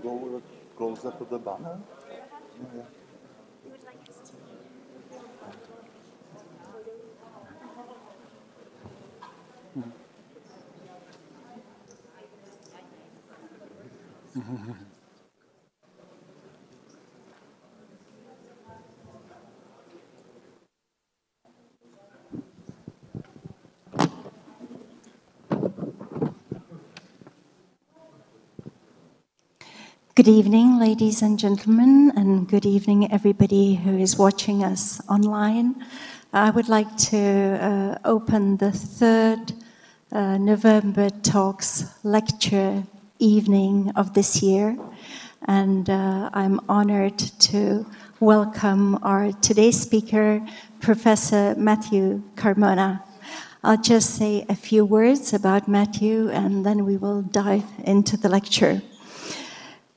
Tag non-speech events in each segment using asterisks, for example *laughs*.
Go closer to the banner. Yeah. Good evening, ladies and gentlemen, and good evening, everybody who is watching us online. I would like to uh, open the third uh, November Talks lecture evening of this year, and uh, I'm honored to welcome our today's speaker, Professor Matthew Carmona. I'll just say a few words about Matthew, and then we will dive into the lecture.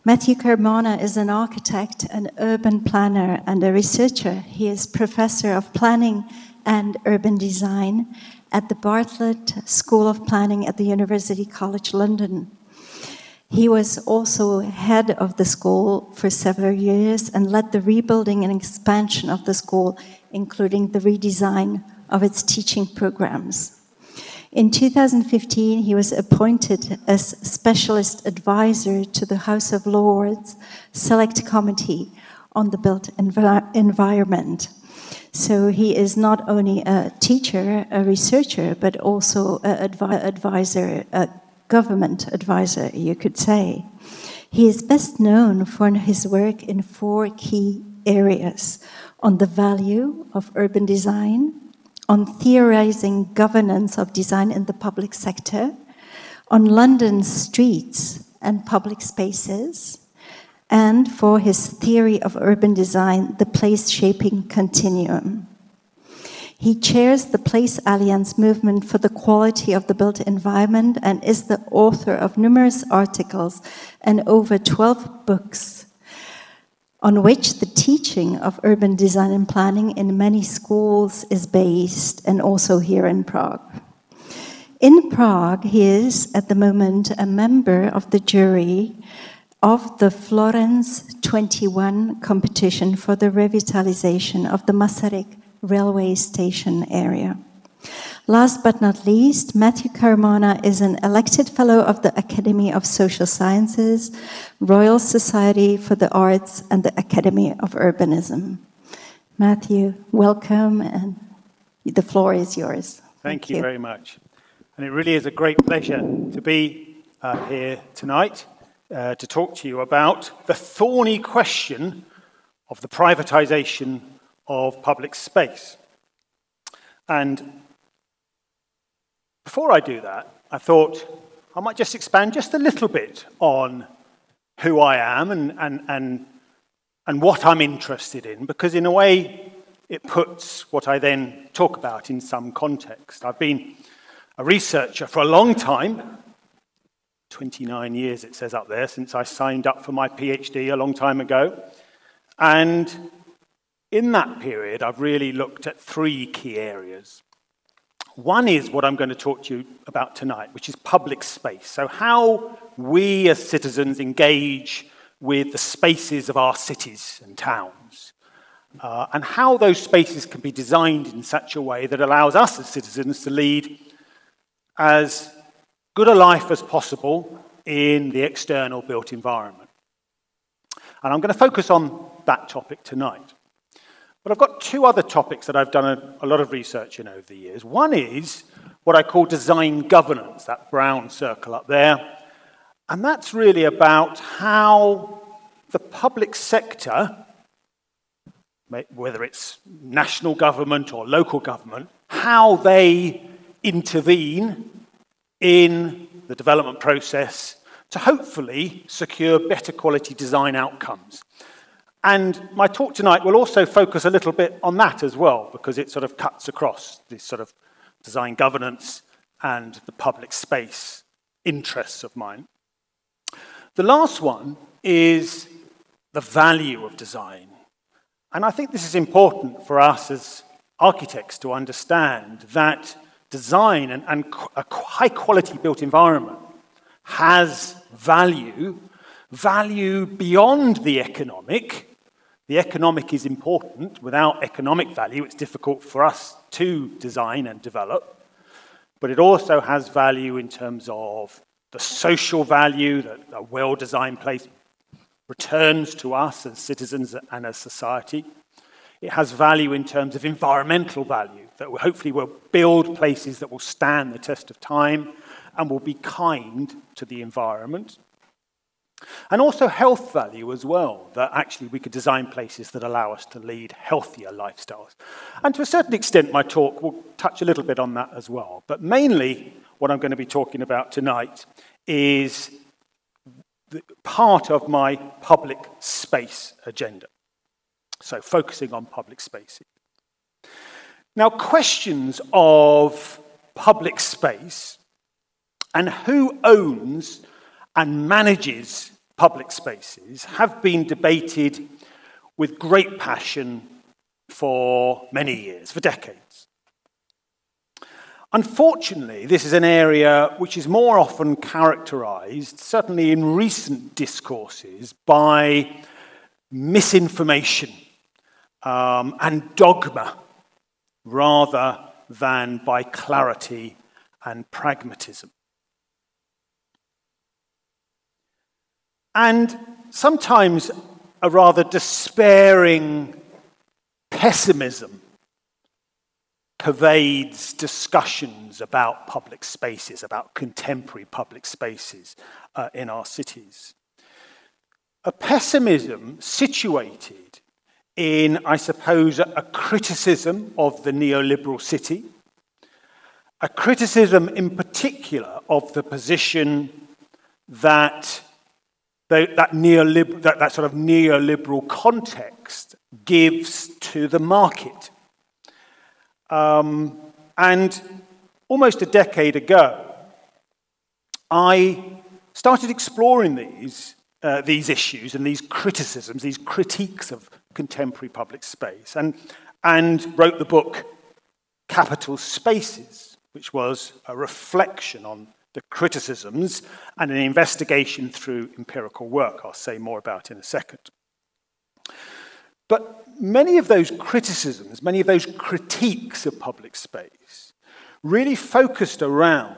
Matthew Carmona is an architect, an urban planner, and a researcher. He is professor of planning and urban design at the Bartlett School of Planning at the University College London. He was also head of the school for several years and led the rebuilding and expansion of the school, including the redesign of its teaching programs. In 2015, he was appointed as specialist advisor to the House of Lords Select Committee on the Built Envi- Environment. So he is not only a teacher, a researcher, but also an advi- advisor, a government advisor, you could say. He is best known for his work in four key areas on the value of urban design, on theorizing governance of design in the public sector, on London's streets and public spaces, and for his theory of urban design, the place shaping continuum. He chairs the Place Alliance movement for the quality of the built environment and is the author of numerous articles and over 12 books on which the teaching of urban design and planning in many schools is based, and also here in Prague. In Prague, he is at the moment a member of the jury of the Florenc 21 competition for the revitalization of the Masaryk railway station area. Last but not least, Matthew Carmona is an elected fellow of the Academy of Social Sciences, Royal Society for the Arts, and the Academy of Urbanism. Matthew, welcome, and the floor is yours. Thank, Thank you. you. very much. And it really is a great pleasure to be uh, here tonight uh, to talk to you about the thorny question of the privatization of public space. And before I do that, I thought I might just expand just a little bit on who I am and, and, and, and what I'm interested in, because in a way, it puts what I then talk about in some context. I've been a researcher for a long time 29 years, it says up there, since I signed up for my PhD a long time ago. And in that period, I've really looked at three key areas. One is what I'm going to talk to you about tonight, which is public space. So, how we as citizens engage with the spaces of our cities and towns, uh, and how those spaces can be designed in such a way that allows us as citizens to lead as good a life as possible in the external built environment. And I'm going to focus on that topic tonight. But I've got two other topics that I've done a, a, lot of research in over the years. One is what I call design governance, that brown circle up there. And that's really about how the public sector, whether it's national government or local government, how they intervene in the development process to hopefully secure better quality design outcomes. And my talk tonight will also focus a little bit on that as well, because it sort of cuts across this sort of design governance and the public space interests of mine. The last one is the value of design. And I think this is important for us as architects to understand that design and, and a high quality built environment has value value beyond the economic. The economic is important. Without economic value, it's difficult for us to design and develop. But it also has value in terms of the social value that a well designed place returns to us as citizens and as society. It has value in terms of environmental value, that hopefully will build places that will stand the test of time and will be kind to the environment. And also health value as well, that actually we could design places that allow us to lead healthier lifestyles. And to a certain extent, my talk will touch a little bit on that as well. But mainly, what I'm going to be talking about tonight is part of my public space agenda. So, focusing on public spaces. Now, questions of public space and who owns and manages public spaces have been debated with great passion for many years, for decades. Unfortunately, this is an area which is more often characterized, certainly in recent discourses, by misinformation um, and dogma rather than by clarity and pragmatism. And sometimes a rather despairing pessimism pervades discussions about public spaces, about contemporary public spaces uh, in our cities. A pessimism situated in, I suppose, a criticism of the neoliberal city, a criticism in particular of the position that that, that, that sort of neoliberal context gives to the market. Um, and almost a decade ago, I started exploring these, uh, these issues and these criticisms, these critiques of contemporary public space, and, and wrote the book Capital Spaces, which was a reflection on the criticisms and an investigation through empirical work. I'll say more about in a second. But many of those criticisms, many of those critiques of public space, really focused around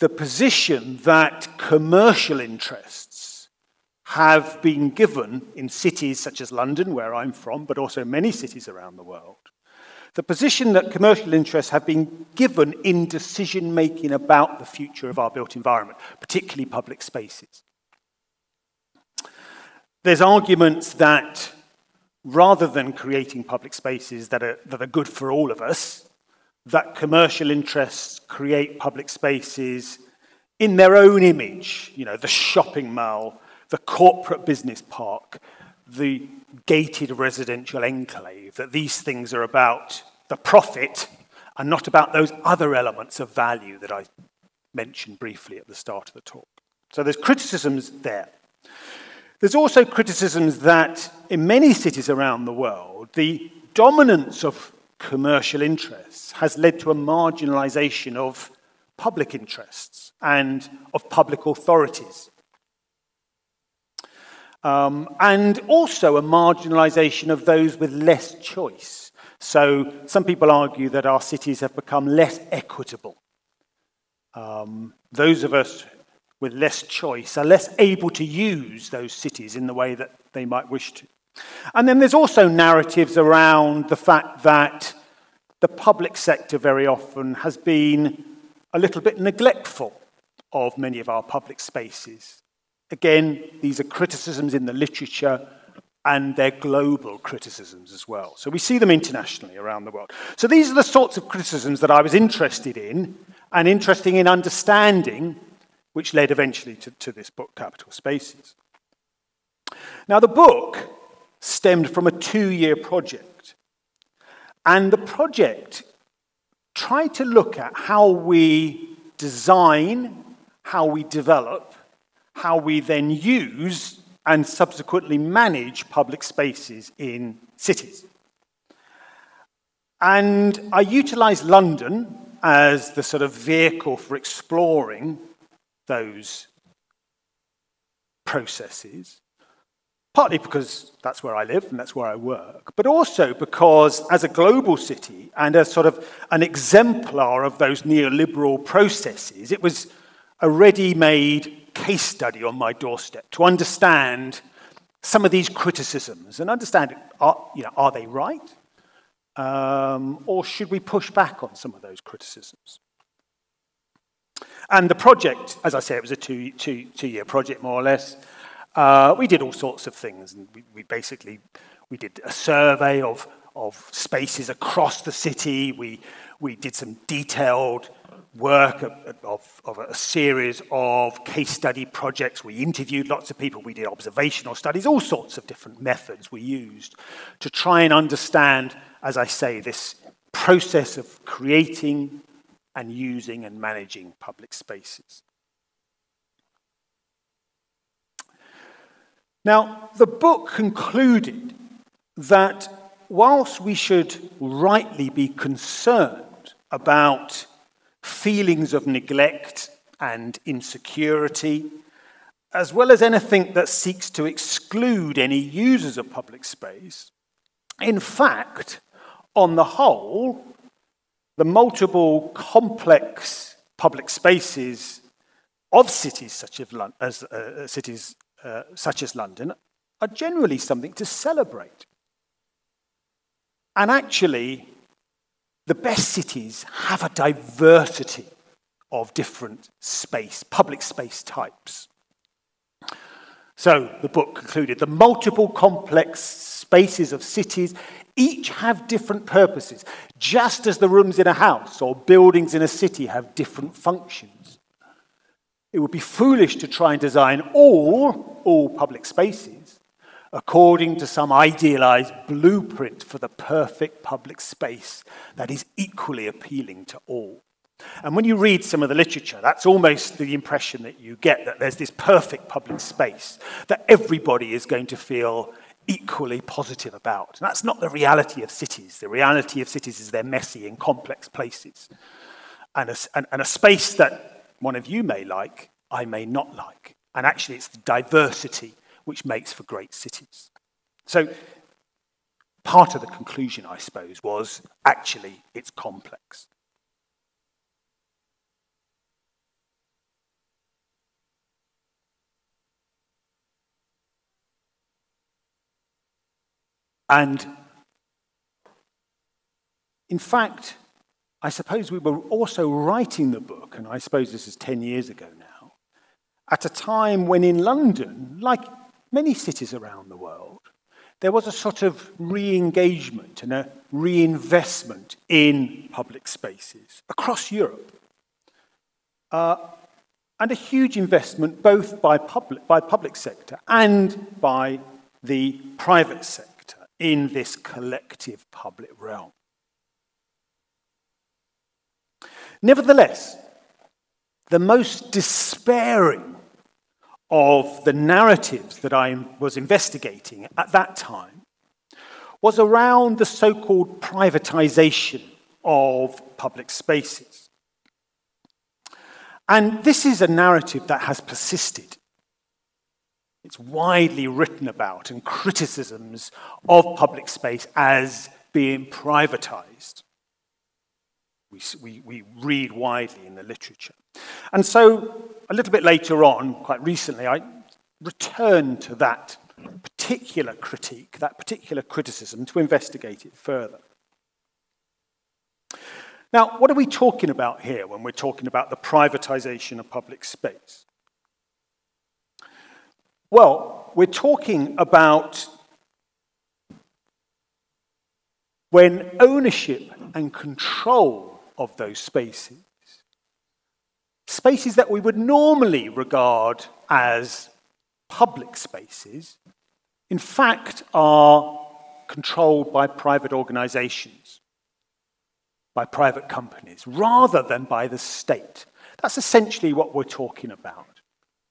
the position that commercial interests have been given in cities such as London, where I'm from, but also many cities around the world, the position that commercial interests have been given in decision making about the future of our built environment, particularly public spaces. There's arguments that rather than creating public spaces that are, that are good for all of us, that commercial interests create public spaces in their own image, you know, the shopping mall, the corporate business park, the gated residential enclave, that these things are about the profit and not about those other elements of value that I mentioned briefly at the start of the talk. So there's criticisms there. There's also criticisms that in many cities around the world, the dominance of commercial interests has led to a marginalization of public interests and of public authorities um, and also a marginalisation of those with less choice. So some people argue that our cities have become less equitable. Um, those of us with less choice are less able to use those cities in the way that they might wish to. And then there's also narratives around the fact that the public sector very often has been a little bit neglectful of many of our public spaces. Again, these are criticisms in the literature and they're global criticisms as well. So we see them internationally around the world. So these are the sorts of criticisms that I was interested in and interested in understanding, which led eventually to, to this book, Capital Spaces. Now, the book stemmed from a two year project. And the project tried to look at how we design, how we develop, how we then use and subsequently manage public spaces in cities. And I utilise London as the sort of vehicle for exploring those processes, partly because that's where I live and that's where I work, but also because as a global city and as sort of an exemplar of those neoliberal processes, it was a ready made case study on my doorstep to understand some of these criticisms and understand are, you know, are they right? Um, or should we push back on some of those criticisms? And the project, as I say, it was a two, two, two year project, more or less. Uh, we did all sorts of things. And we, we basically we did a survey of, of spaces across the city. We, we did some detailed work of, of, of, a series of case study projects. We interviewed lots of people. We did observational studies, all sorts of different methods we used to try and understand, as I say, this process of creating and using and managing public spaces. Now, the book concluded that whilst we should rightly be concerned about feelings of neglect and insecurity, as well as anything that seeks to exclude any users of public space, in fact, on the whole, the multiple complex public spaces of cities such as, uh, cities uh, such as London are generally something to celebrate. And actually, the best cities have a diversity of different space, public space types. So the book concluded the multiple complex spaces of cities each have different purposes, just as the rooms in a house or buildings in a city have different functions. It would be foolish to try and design all, all public spaces according to some idealized blueprint for the perfect public space that is equally appealing to all. And when you read some of the literature, that's almost the impression that you get that there's this perfect public space that everybody is going to feel equally positive about. And that's not the reality of cities. The reality of cities is they're messy and complex places. And a, and, and a space that one of you may like, I may not like. And actually, it's the diversity which makes for great cities. So, part of the conclusion, I suppose, was actually it's complex. And in fact, I suppose we were also writing the book, and I suppose this is 10 years ago now, at a time when in London, like many cities around the world, there was a sort of re engagement and a reinvestment in public spaces across Europe. Uh, and a huge investment both by public, by public sector and by the private sector in this collective public realm. Nevertheless, the most despairing of the narratives that I was investigating at that time was around the so called privatization of public spaces. And this is a narrative that has persisted it's widely written about, and criticisms of public space as being privatized. We, we, we read widely in the literature. And so, a little bit later on, quite recently, I returned to that particular critique, that particular criticism, to investigate it further. Now, what are we talking about here when we're talking about the privatization of public space? Well, we're talking about when ownership and control of those spaces, spaces that we would normally regard as public spaces, in fact are controlled by private organizations, by private companies, rather than by the state. That's essentially what we're talking about.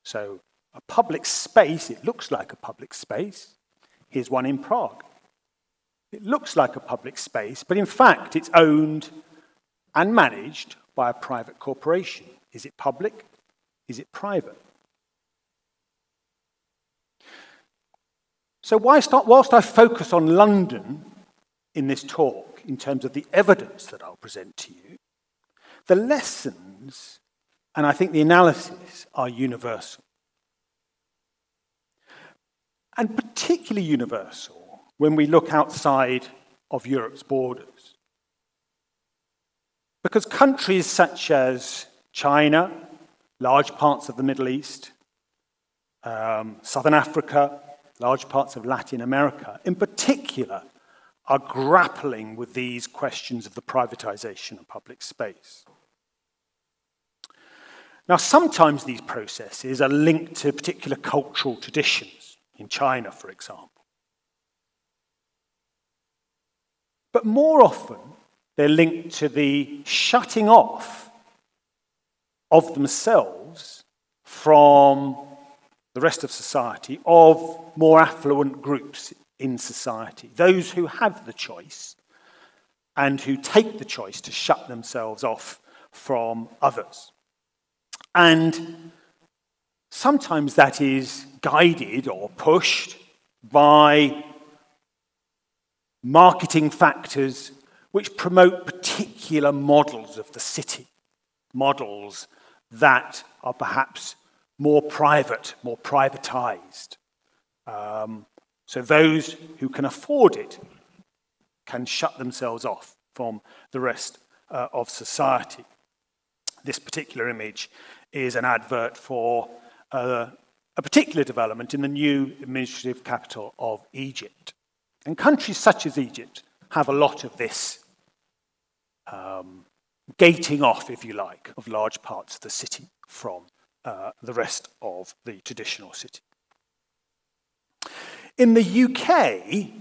So, a public space, it looks like a public space. Here's one in Prague. It looks like a public space, but in fact, it's owned and managed by a private corporation. Is it public? Is it private? So, whilst I, whilst I focus on London in this talk, in terms of the evidence that I'll present to you, the lessons and I think the analysis are universal. And particularly universal when we look outside of Europe's borders. Because countries such as China, large parts of the Middle East, um, Southern Africa, large parts of Latin America, in particular, are grappling with these questions of the privatization of public space. Now, sometimes these processes are linked to particular cultural traditions, in China, for example. But more often, they're linked to the shutting off of themselves from the rest of society of more affluent groups in society, those who have the choice and who take the choice to shut themselves off from others. And sometimes that is guided or pushed by marketing factors which promote particular models of the city, models that are perhaps more private, more privatized. Um, so those who can afford it can shut themselves off from the rest uh, of society. This particular image is an advert for uh, a particular development in the new administrative capital of Egypt. And countries such as Egypt have a lot of this um, gating off, if you like, of large parts of the city from uh, the rest of the traditional city. In the UK,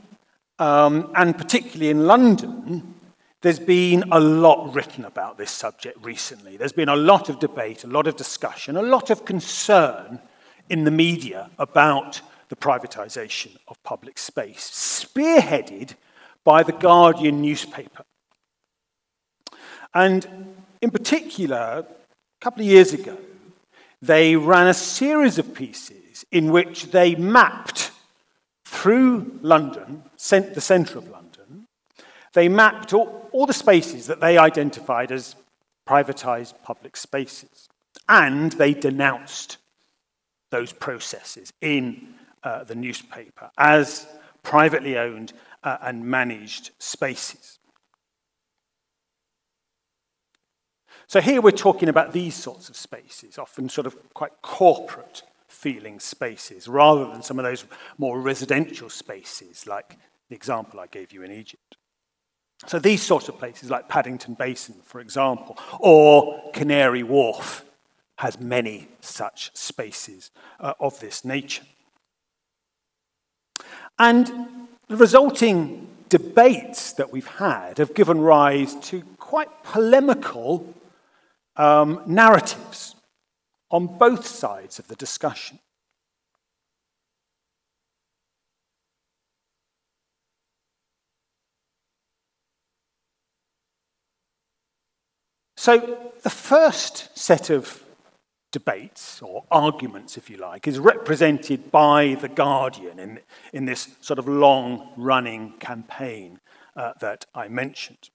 um, and particularly in London, there's been a lot written about this subject recently. There's been a lot of debate, a lot of discussion, a lot of concern in the media about the privatization of public space, spearheaded by the Guardian newspaper. And in particular, a couple of years ago, they ran a series of pieces in which they mapped through London, the centre of London, they mapped all, all the spaces that they identified as privatized public spaces. And they denounced those processes in uh, the newspaper as privately owned uh, and managed spaces. So here we're talking about these sorts of spaces, often sort of quite corporate feeling spaces, rather than some of those more residential spaces like the example I gave you in Egypt. So these sorts of places, like Paddington Basin, for example, or Canary Wharf, has many such spaces uh, of this nature. And the resulting debates that we've had have given rise to quite polemical um, narratives on both sides of the discussion. So, the first set of debates, or arguments, if you like, is represented by The Guardian in, in this sort of long running campaign uh, that I mentioned.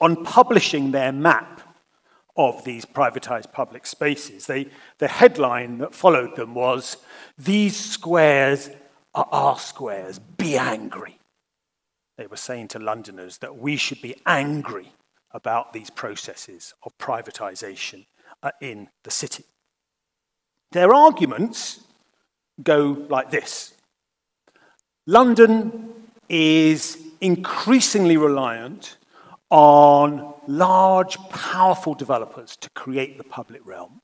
On publishing their map of these privatized public spaces, they, the headline that followed them was These squares are our squares, be angry. They were saying to Londoners that we should be angry about these processes of privatization uh, in the city. Their arguments go like this London is increasingly reliant on large, powerful developers to create the public realm.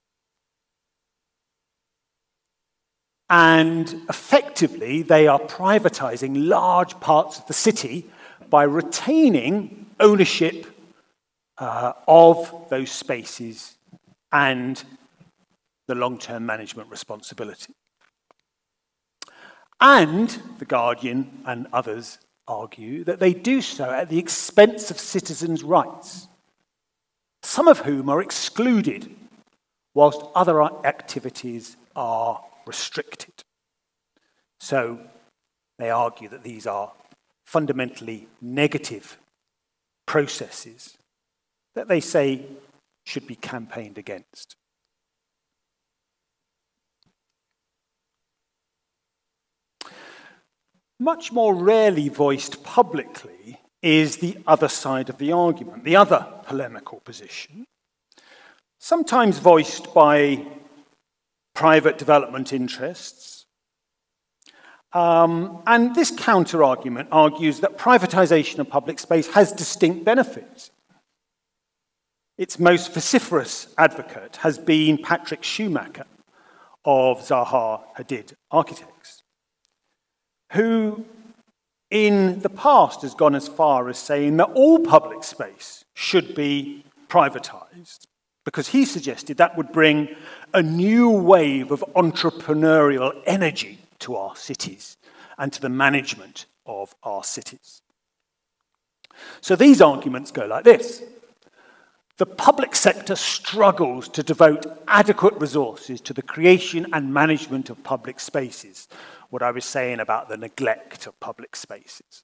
And effectively, they are privatizing large parts of the city by retaining ownership uh, of those spaces and the long term management responsibility. And The Guardian and others argue that they do so at the expense of citizens' rights, some of whom are excluded, whilst other activities are restricted. So, they argue that these are fundamentally negative processes that they say should be campaigned against. Much more rarely voiced publicly is the other side of the argument, the other polemical position, sometimes voiced by private development interests. Um, and this counter argument argues that privatization of public space has distinct benefits. Its most vociferous advocate has been Patrick Schumacher of Zaha Hadid Architects who in the past has gone as far as saying that all public space should be privatized because he suggested that would bring a new wave of entrepreneurial energy to our cities and to the management of our cities. So these arguments go like this. The public sector struggles to devote adequate resources to the creation and management of public spaces, what I was saying about the neglect of public spaces.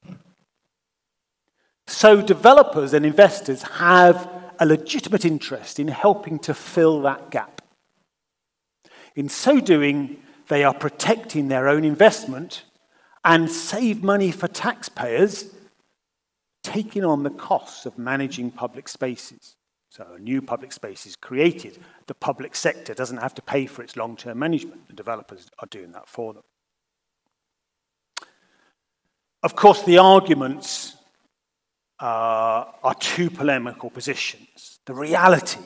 So, developers and investors have a legitimate interest in helping to fill that gap. In so doing, they are protecting their own investment and save money for taxpayers, taking on the costs of managing public spaces. So, a new public space is created. The public sector doesn't have to pay for its long term management. The developers are doing that for them. Of course, the arguments uh, are two polemical positions. The reality,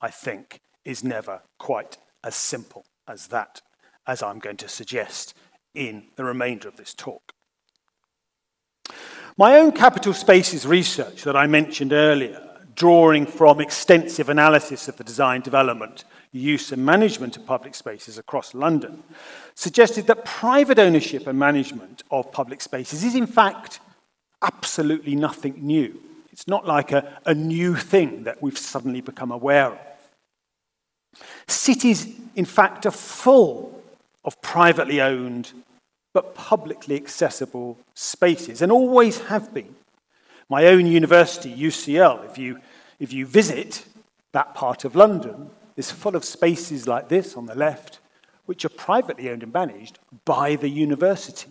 I think, is never quite as simple as that, as I'm going to suggest in the remainder of this talk. My own capital spaces research that I mentioned earlier, drawing from extensive analysis of the design, development, use, and management of public spaces across London, suggested that private ownership and management of public spaces is, in fact, absolutely nothing new. It's not like a, a new thing that we've suddenly become aware of. Cities, in fact, are full of privately owned but publicly accessible spaces, and always have been. My own university, UCL, if you, if you visit that part of London, is full of spaces like this on the left which are privately owned and managed by the university.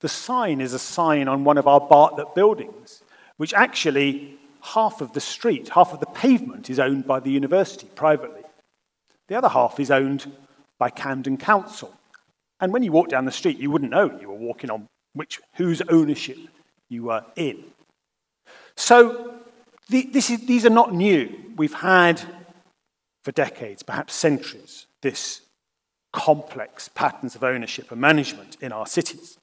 The sign is a sign on one of our Bartlett buildings, which actually half of the street, half of the pavement is owned by the university privately. The other half is owned by Camden Council. And when you walk down the street, you wouldn't know you were walking on which, whose ownership you were in. So the, is, these are not new. We've had for decades, perhaps centuries, this complex patterns of ownership and management in our cities.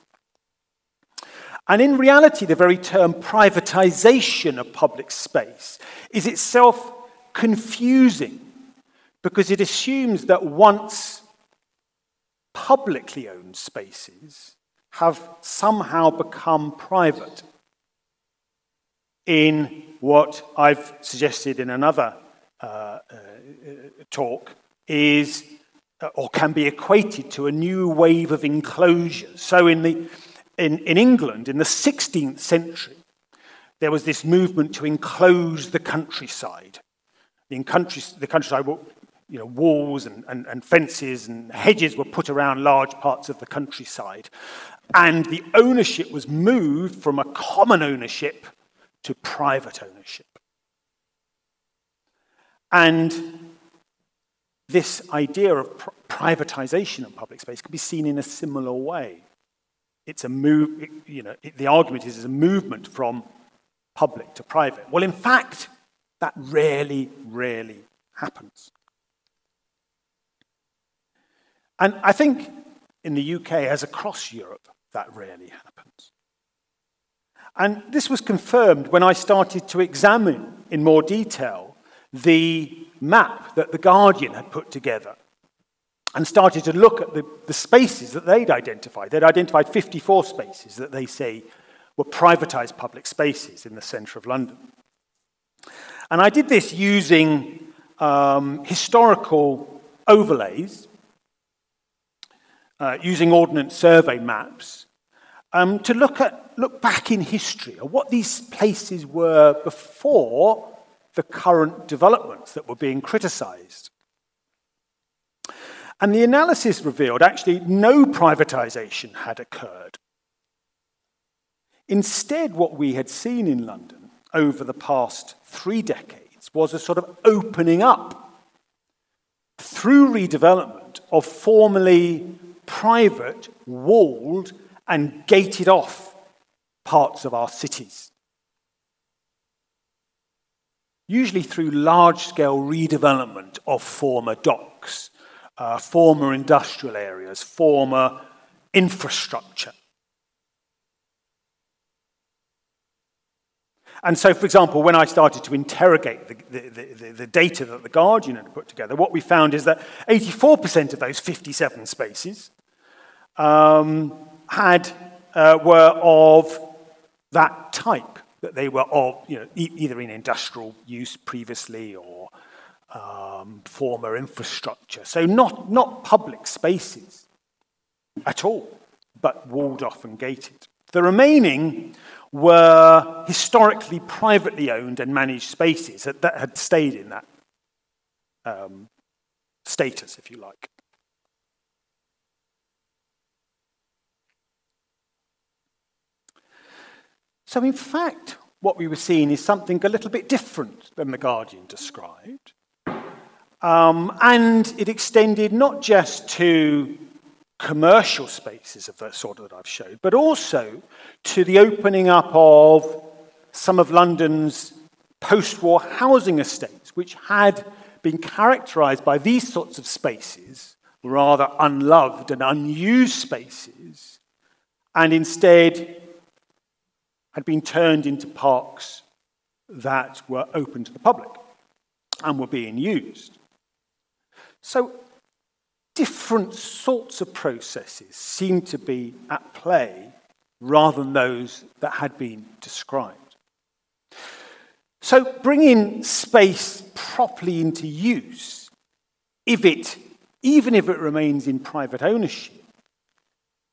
And in reality, the very term privatization of public space is itself confusing because it assumes that once publicly owned spaces have somehow become private in what I've suggested in another uh, uh, talk is uh, or can be equated to a new wave of enclosure. So in, the, in, in England, in the 16th century, there was this movement to enclose the countryside. In country, the countryside, you know, walls and, and, and fences and hedges were put around large parts of the countryside. And the ownership was moved from a common ownership to private ownership. And this idea of pr- privatization of public space can be seen in a similar way. It's a move, it, you know, it, the argument is it's a movement from public to private. Well, in fact, that rarely, rarely happens. And I think in the UK, as across Europe, that rarely happens. And this was confirmed when I started to examine in more detail the map that The Guardian had put together and started to look at the, the spaces that they'd identified. They'd identified 54 spaces that they say were privatized public spaces in the centre of London. And I did this using um, historical overlays, uh, using Ordnance Survey maps, um, to look, at, look back in history at what these places were before the current developments that were being criticised. And the analysis revealed actually no privatisation had occurred. Instead, what we had seen in London over the past three decades was a sort of opening up through redevelopment of formerly private, walled, and gated off parts of our cities. Usually through large scale redevelopment of former docks, uh, former industrial areas, former infrastructure. And so, for example, when I started to interrogate the, the, the, the, data that The Guardian had put together, what we found is that 84% of those 57 spaces um, had, uh, were of that type, that they were of, you know, e- either in industrial use previously or um, former infrastructure. So, not, not public spaces at all, but walled off and gated. The remaining were historically privately owned and managed spaces that, that had stayed in that um, status, if you like. So, in fact, what we were seeing is something a little bit different than The Guardian described. Um, and it extended not just to commercial spaces of the sort that I've showed, but also to the opening up of some of London's post war housing estates, which had been characterized by these sorts of spaces, rather unloved and unused spaces, and instead had been turned into parks that were open to the public and were being used. So different sorts of processes seem to be at play rather than those that had been described. So, bringing space properly into use, if it, even if it remains in private ownership,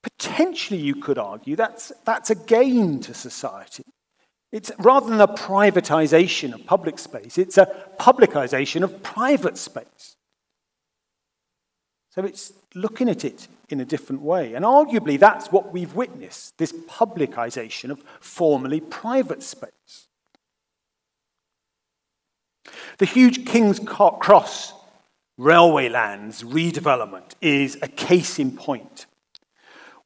potentially you could argue that's, that's a gain to society. It's rather than a privatization of public space, it's a publicization of private space. So it's looking at it in a different way. And arguably, that's what we've witnessed this publicisation of formerly private space. The huge King's Cross railway lands redevelopment is a case in point,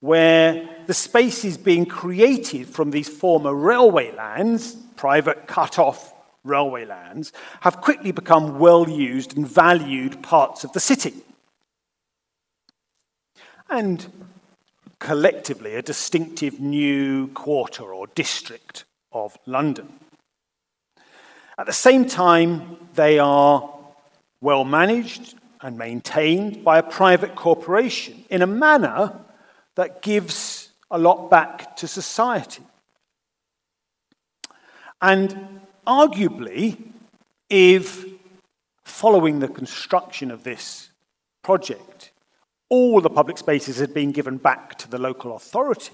where the spaces being created from these former railway lands, private cut off railway lands, have quickly become well used and valued parts of the city and collectively a distinctive new quarter or district of London. At the same time, they are well managed and maintained by a private corporation in a manner that gives a lot back to society. And arguably, if following the construction of this project, all the public spaces had been given back to the local authority,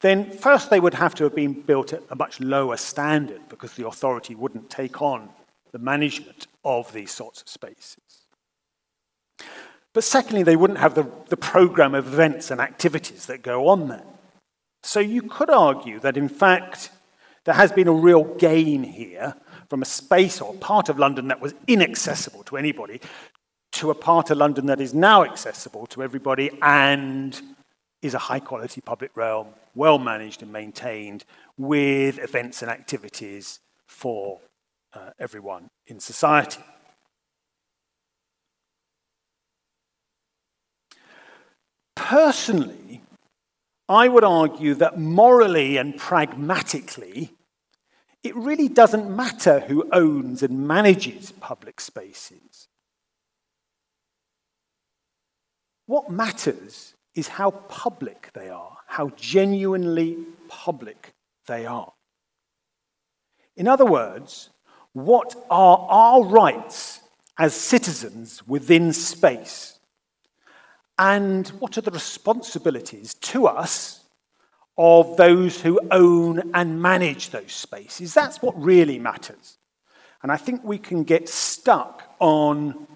then first they would have to have been built at a much lower standard because the authority wouldn't take on the management of these sorts of spaces. But secondly, they wouldn't have the, the program of events and activities that go on there. So you could argue that, in fact, there has been a real gain here from a space or part of London that was inaccessible to anybody to a part of London that is now accessible to everybody and is a high quality public realm, well managed and maintained, with events and activities for uh, everyone in society. Personally, I would argue that morally and pragmatically, it really doesn't matter who owns and manages public spaces. What matters is how public they are, how genuinely public they are. In other words, what are our rights as citizens within space? And what are the responsibilities to us of those who own and manage those spaces. That's what really matters. And I think we can get stuck on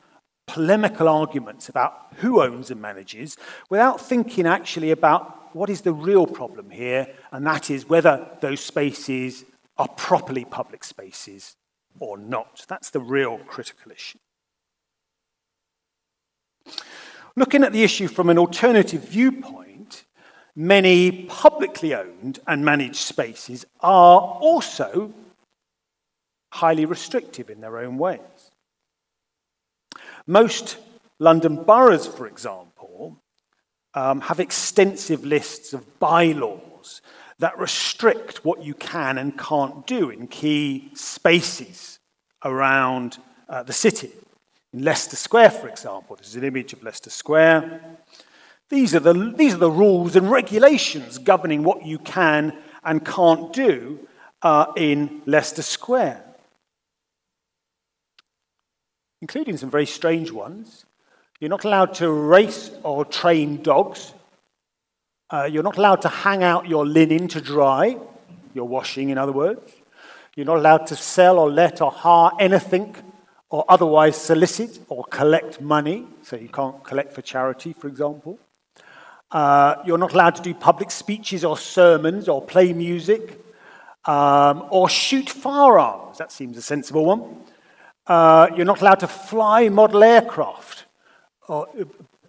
polemical arguments about who owns and manages without thinking actually about what is the real problem here, and that is whether those spaces are properly public spaces or not. That's the real critical issue. Looking at the issue from an alternative viewpoint, many publicly owned and managed spaces are also highly restrictive in their own ways. Most London boroughs, for example, um, have extensive lists of bylaws that restrict what you can and can't do in key spaces around uh, the city. In Leicester Square, for example, this is an image of Leicester Square. These are, the, these are the rules and regulations governing what you can and can't do uh, in Leicester Square, including some very strange ones. You're not allowed to race or train dogs. Uh, you're not allowed to hang out your linen to dry, your washing, in other words. You're not allowed to sell or let or hire anything or otherwise solicit or collect money. So you can't collect for charity, for example. Uh, you're not allowed to do public speeches or sermons or play music um, or shoot firearms. That seems a sensible one. Uh, you're not allowed to fly model aircraft. Or,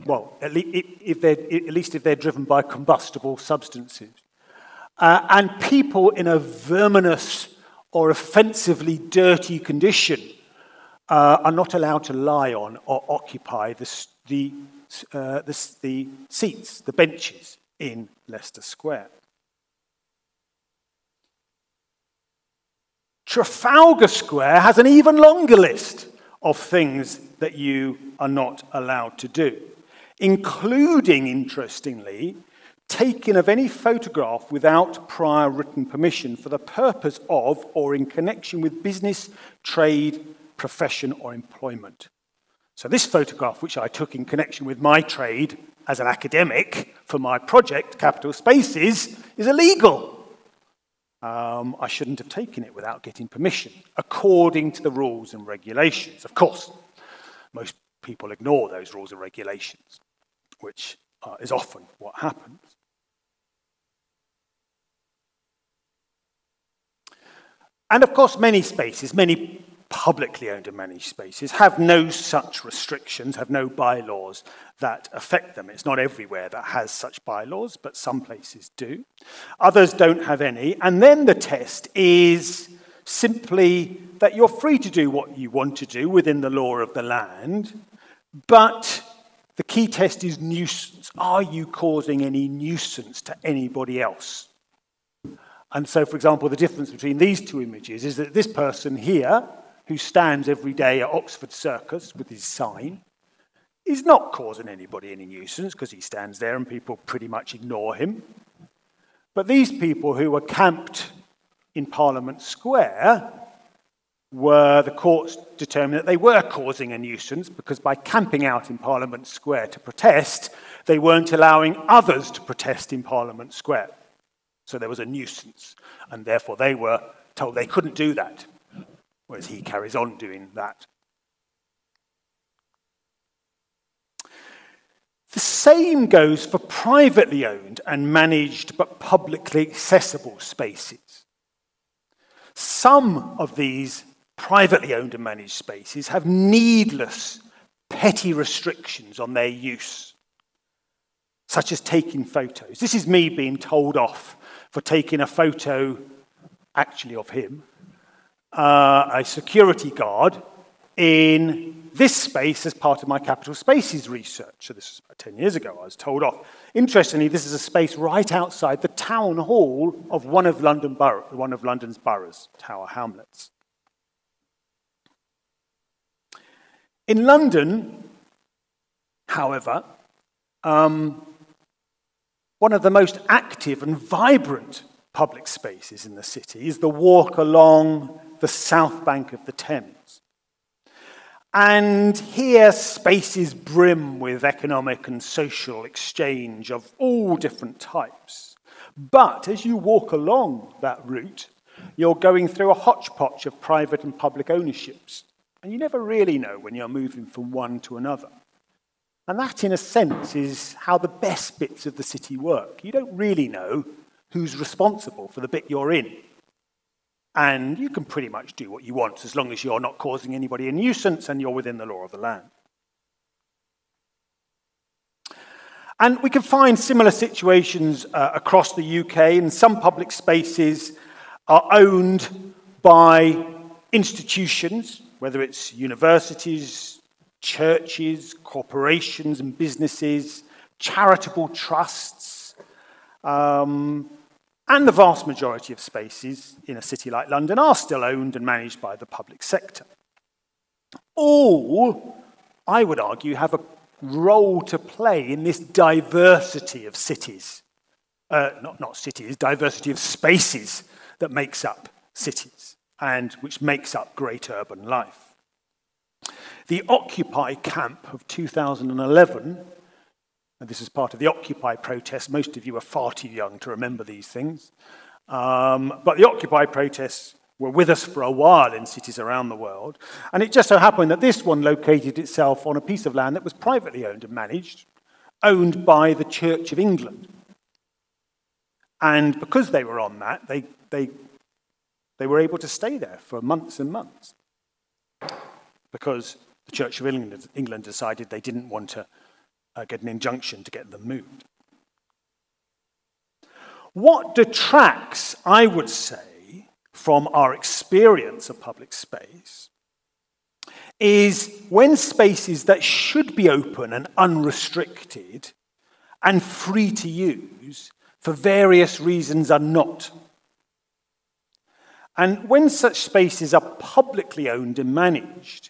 well, at, le- if they're, at least if they're driven by combustible substances. Uh, and people in a verminous or offensively dirty condition uh, are not allowed to lie on or occupy the, the, uh, the, the seats, the benches in Leicester Square. Trafalgar Square has an even longer list of things that you are not allowed to do, including, interestingly, taking of any photograph without prior written permission for the purpose of or in connection with business, trade, profession, or employment. So, this photograph, which I took in connection with my trade as an academic for my project, Capital Spaces, is illegal. Um, I shouldn't have taken it without getting permission, according to the rules and regulations. Of course, most people ignore those rules and regulations, which uh, is often what happens. And of course, many spaces, many publicly owned and managed spaces have no such restrictions, have no bylaws that affect them. It's not everywhere that has such bylaws, but some places do. Others don't have any. And then the test is simply that you're free to do what you want to do within the law of the land, but the key test is nuisance. Are you causing any nuisance to anybody else? And so, for example, the difference between these two images is that this person here who stands every day at Oxford Circus with his sign, is not causing anybody any nuisance because he stands there and people pretty much ignore him. But these people who were camped in Parliament Square were the courts determined that they were causing a nuisance because by camping out in Parliament Square to protest, they weren't allowing others to protest in Parliament Square. So there was a nuisance, and therefore they were told they couldn't do that whereas he carries on doing that. The same goes for privately owned and managed but publicly accessible spaces. Some of these privately owned and managed spaces have needless, petty restrictions on their use, such as taking photos. This is me being told off for taking a photo, actually, of him uh, a security guard in this space as part of my capital spaces research. So this was about 10 years ago, I was told off. Interestingly, this is a space right outside the town hall of one of, London one of London's boroughs, Tower Hamlets. In London, however, um, one of the most active and vibrant public spaces in the city is the walk along the south bank of the Thames. And here, spaces brim with economic and social exchange of all different types. But as you walk along that route, you're going through a hodgepodge of private and public ownerships. And you never really know when you're moving from one to another. And that, in a sense, is how the best bits of the city work. You don't really know who's responsible for the bit you're in. And you can pretty much do what you want as long as you're not causing anybody a nuisance and you're within the law of the land. And we can find similar situations uh, across the UK, and some public spaces are owned by institutions, whether it's universities, churches, corporations and businesses, charitable trusts, um, and the vast majority of spaces in a city like London are still owned and managed by the public sector. All, I would argue, have a role to play in this diversity of cities. Uh, not, not cities, diversity of spaces that makes up cities and which makes up great urban life. The Occupy camp of 2011, and this is part of the Occupy protest, most of you are far too young to remember these things, um, but the Occupy protests were with us for a while in cities around the world. And it just so happened that this one located itself on a piece of land that was privately owned and managed, owned by the Church of England. And because they were on that, they, they, they were able to stay there for months and months. Because the Church of England, England decided they didn't want to uh, get an injunction to get them moved. What detracts, I would say, from our experience of public space is when spaces that should be open and unrestricted and free to use for various reasons are not. And when such spaces are publicly owned and managed,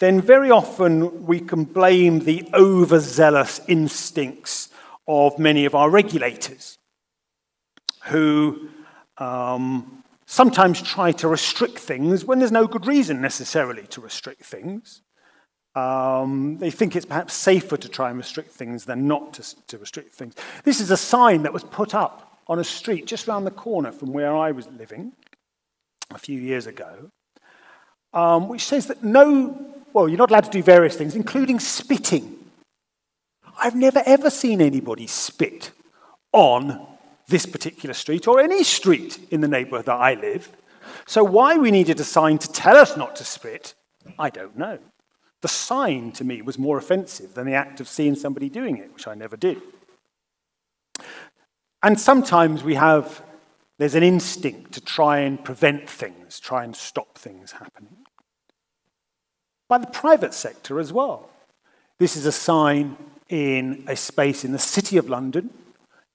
then very often we can blame the overzealous instincts of many of our regulators who um, sometimes try to restrict things when there's no good reason necessarily to restrict things. Um, they think it's perhaps safer to try and restrict things than not to, to restrict things. This is a sign that was put up on a street just around the corner from where I was living a few years ago, um, which says that no, well, you're not allowed to do various things, including spitting. I've never ever seen anybody spit on this particular street or any street in the neighborhood that I live. So, why we needed a sign to tell us not to spit, I don't know. The sign to me was more offensive than the act of seeing somebody doing it, which I never did. And sometimes we have, there's an instinct to try and prevent things, try and stop things happening. By the private sector as well. This is a sign in a space in the City of London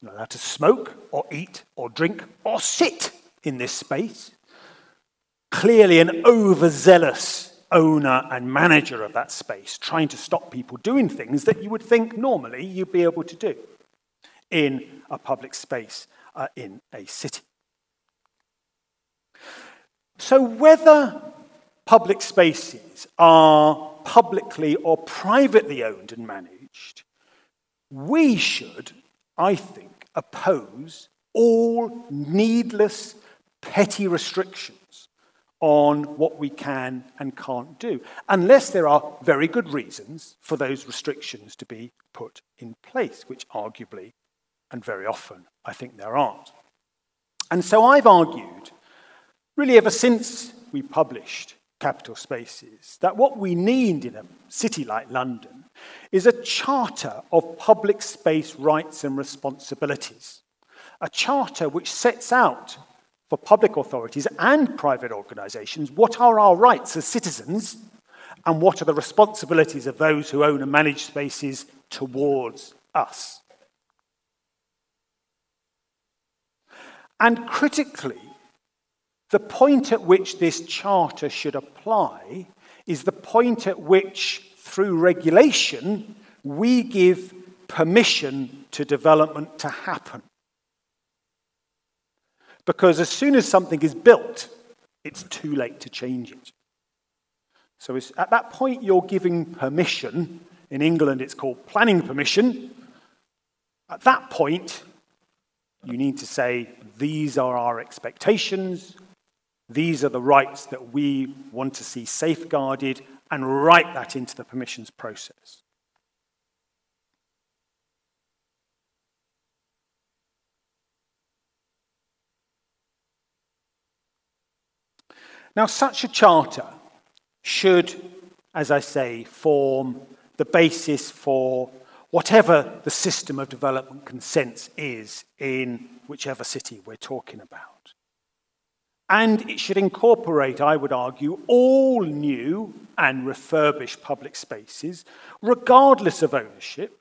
you're not allowed to smoke or eat or drink or sit in this space. Clearly, an overzealous owner and manager of that space trying to stop people doing things that you would think normally you'd be able to do in a public space uh, in a city. So, whether public spaces are publicly or privately owned and managed, we should, I think, oppose all needless, petty restrictions on what we can and can't do, unless there are very good reasons for those restrictions to be put in place, which arguably and very often I think there aren't. And so I've argued, really ever since we published Capital Spaces, that what we need in a city like London is a charter of public space rights and responsibilities. A charter which sets out for public authorities and private organisations what are our rights as citizens and what are the responsibilities of those who own and manage spaces towards us. And critically, the point at which this charter should apply is the point at which through regulation, we give permission to development to happen. Because as soon as something is built, it's too late to change it. So at that point, you're giving permission. In England, it's called planning permission. At that point, You need to say, these are our expectations, these are the rights that we want to see safeguarded, and write that into the permissions process. Now, such a charter should, as I say, form the basis for whatever the system of development consents is in whichever city we're talking about. And it should incorporate, I would argue, all new and refurbished public spaces, regardless of ownership,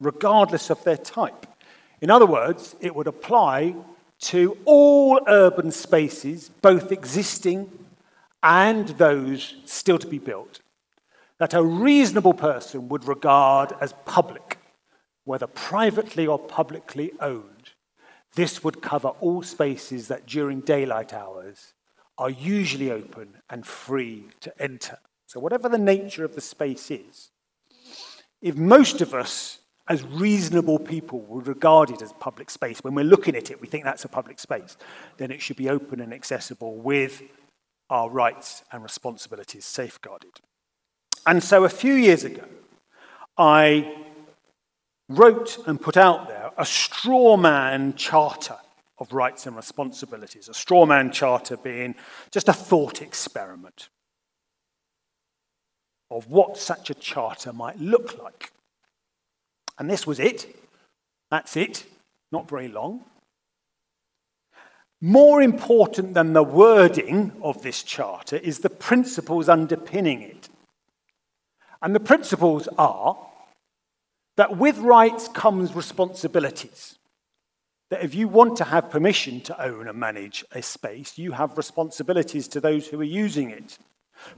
regardless of their type. In other words, it would apply to all urban spaces, both existing and those still to be built, that a reasonable person would regard as public, whether privately or publicly owned. This would cover all spaces that during daylight hours are usually open and free to enter. So, whatever the nature of the space is, if most of us, as reasonable people, would regard it as public space, when we're looking at it, we think that's a public space, then it should be open and accessible with our rights and responsibilities safeguarded. And so a few years ago, I wrote and put out there a straw man charter of rights and responsibilities, a straw man charter being just a thought experiment of what such a charter might look like. And this was it. That's it. Not very long. More important than the wording of this charter is the principles underpinning it. And the principles are that with rights comes responsibilities. That if you want to have permission to own and manage a space, you have responsibilities to those who are using it.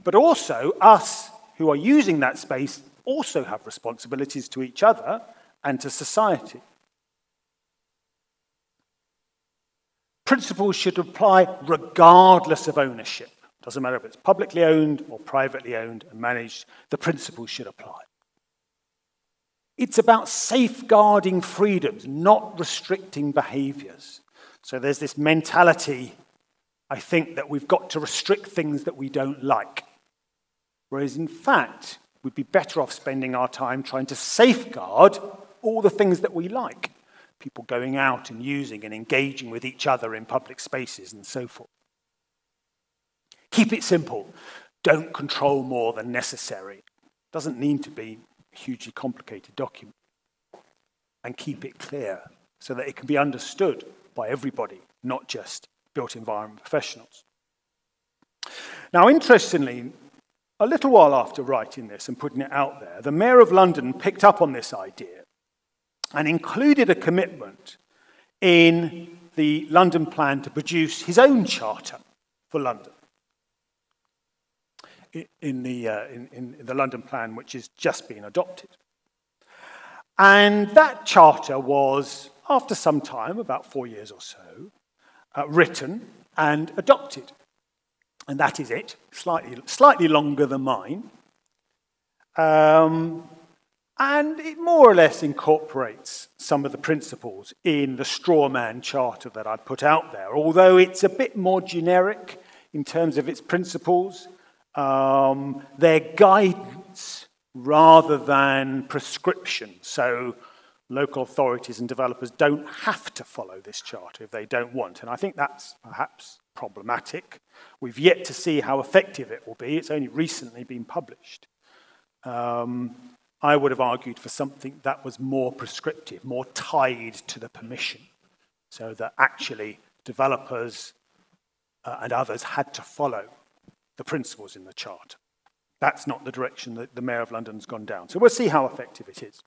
But also, us who are using that space also have responsibilities to each other and to society. Principles should apply regardless of ownership. Doesn't matter if it's publicly owned or privately owned and managed, the principles should apply. It's about safeguarding freedoms, not restricting behaviors. So there's this mentality, I think, that we've got to restrict things that we don't like. Whereas, in fact, we'd be better off spending our time trying to safeguard all the things that we like people going out and using and engaging with each other in public spaces and so forth. Keep it simple. Don't control more than necessary. Doesn't need to be hugely complicated document. And keep it clear so that it can be understood by everybody, not just built environment professionals. Now, interestingly, a little while after writing this and putting it out there, the Mayor of London picked up on this idea and included a commitment in the London plan to produce his own charter for London. In the, uh, in, in the London plan, which has just been adopted. And that charter was, after some time, about four years or so, uh, written and adopted. And that is it, slightly, slightly longer than mine. Um, and it more or less incorporates some of the principles in the straw man charter that I put out there, although it's a bit more generic in terms of its principles. Um, guidance rather than prescription. So local authorities and developers don't have to follow this charter if they don't want. And I think that's perhaps problematic. We've yet to see how effective it will be. It's only recently been published. Um, I would have argued for something that was more prescriptive, more tied to the permission, so that actually developers uh, and others had to follow the principles in the chart. That's not the direction that the Mayor of London's gone down. So we'll see how effective it is.